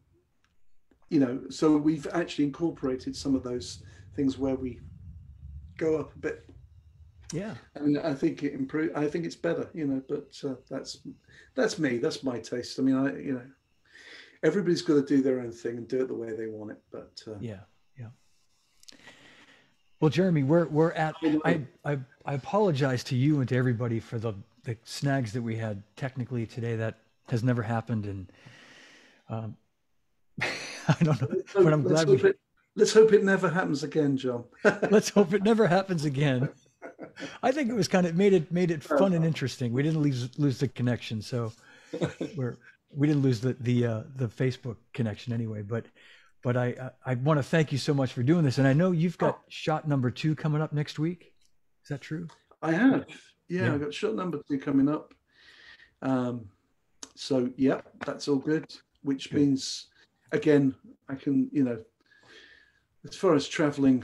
you know so we've actually incorporated some of those things where we go up a bit Yeah, and i think it improve i think it's better you know but uh, that's that's me that's my taste i mean i you know everybody's got to do their own thing and do it the way they want it but uh, yeah, yeah. Well, Jeremy, we're we're at. I. I I, apologize to you and to everybody for the the snags that we had technically today. That has never happened, and um, I don't know. But I'm glad we- let's hope it never happens again john Let's hope it never happens again. I think it was kind of made it made it fun and interesting. We didn't lose lose the connection, so we're we didn't lose the the uh, the Facebook connection anyway. But but I I, I want to thank you so much for doing this, and I know you've got shot number two coming up next week. Is that true? i have yeah, Yeah. i got shot number two coming up um so yeah that's all good which Good. means again i can you know as far as traveling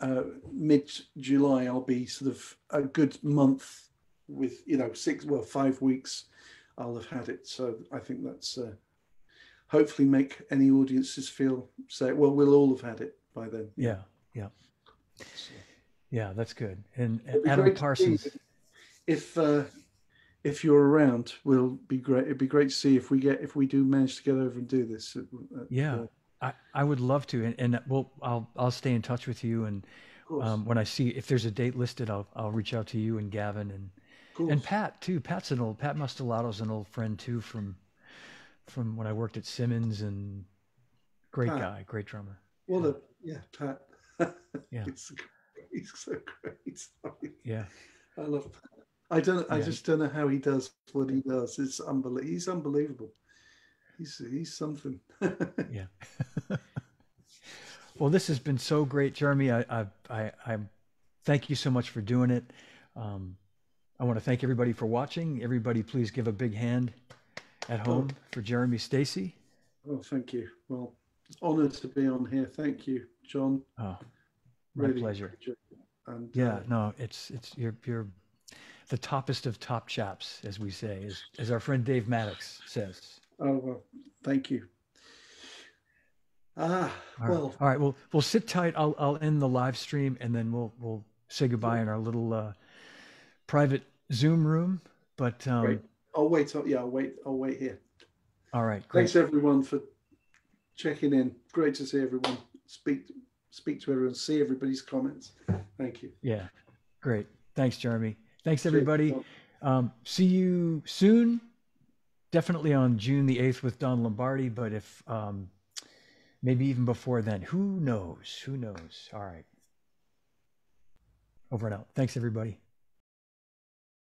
uh mid july i'll be sort of a good month with you know six well five weeks i'll have had it so i think that's uh hopefully make any audiences feel say well we'll all have had it by then Yeah, yeah, So- yeah. That's good. And Adam Parsons. if uh, if you're around, we'll be great. It'd be great to see if we get if we do manage to get over and do this. at, Yeah. I, I would love to, and, and we'll I'll I'll stay in touch with you, and um, when I see if there's a date listed, I'll I'll reach out to you and Gavin and and Pat too. Pat's an old Pat Mastelotto's an old friend too from from when I worked at Simmons and great Pat. guy, great drummer. A yeah, Pat. Yeah. he's, he's so great. Yeah, I love. Pat. I don't. I Yeah. just don't know how he does what he does. It's unbelievable. He's unbelievable. He's he's something. yeah. well, this has been so great, Jeremy. I I I, I thank you so much for doing it. Um, I want to thank everybody for watching. Everybody, please give a big hand at home for Jeremy Stacey. oh, thank you. Well, honoured to be on here. Thank you, John. Oh, my Really pleasure. And Yeah, uh, no, it's it's you're you're the toppest of top chaps, as we say, as as our friend Dave Mattacks says. Oh well, thank you. Ah, All right. well, all right. Well, we'll sit tight. I'll I'll end the live stream and then we'll we'll say goodbye in our little uh, private Zoom room. But um, great. I'll wait. I'll, yeah, I'll wait. I'll wait here. all right, great. Thanks everyone for checking in. Great to see everyone. Speak speak to everyone. See everybody's comments. Thank you. Yeah, great. Thanks, Jeremy. Thanks, everybody. Um, see you soon. Definitely on June the eighth with Don Lombardi, but if um, maybe even before then, who knows? Who knows? All right. Over and out. Thanks, everybody.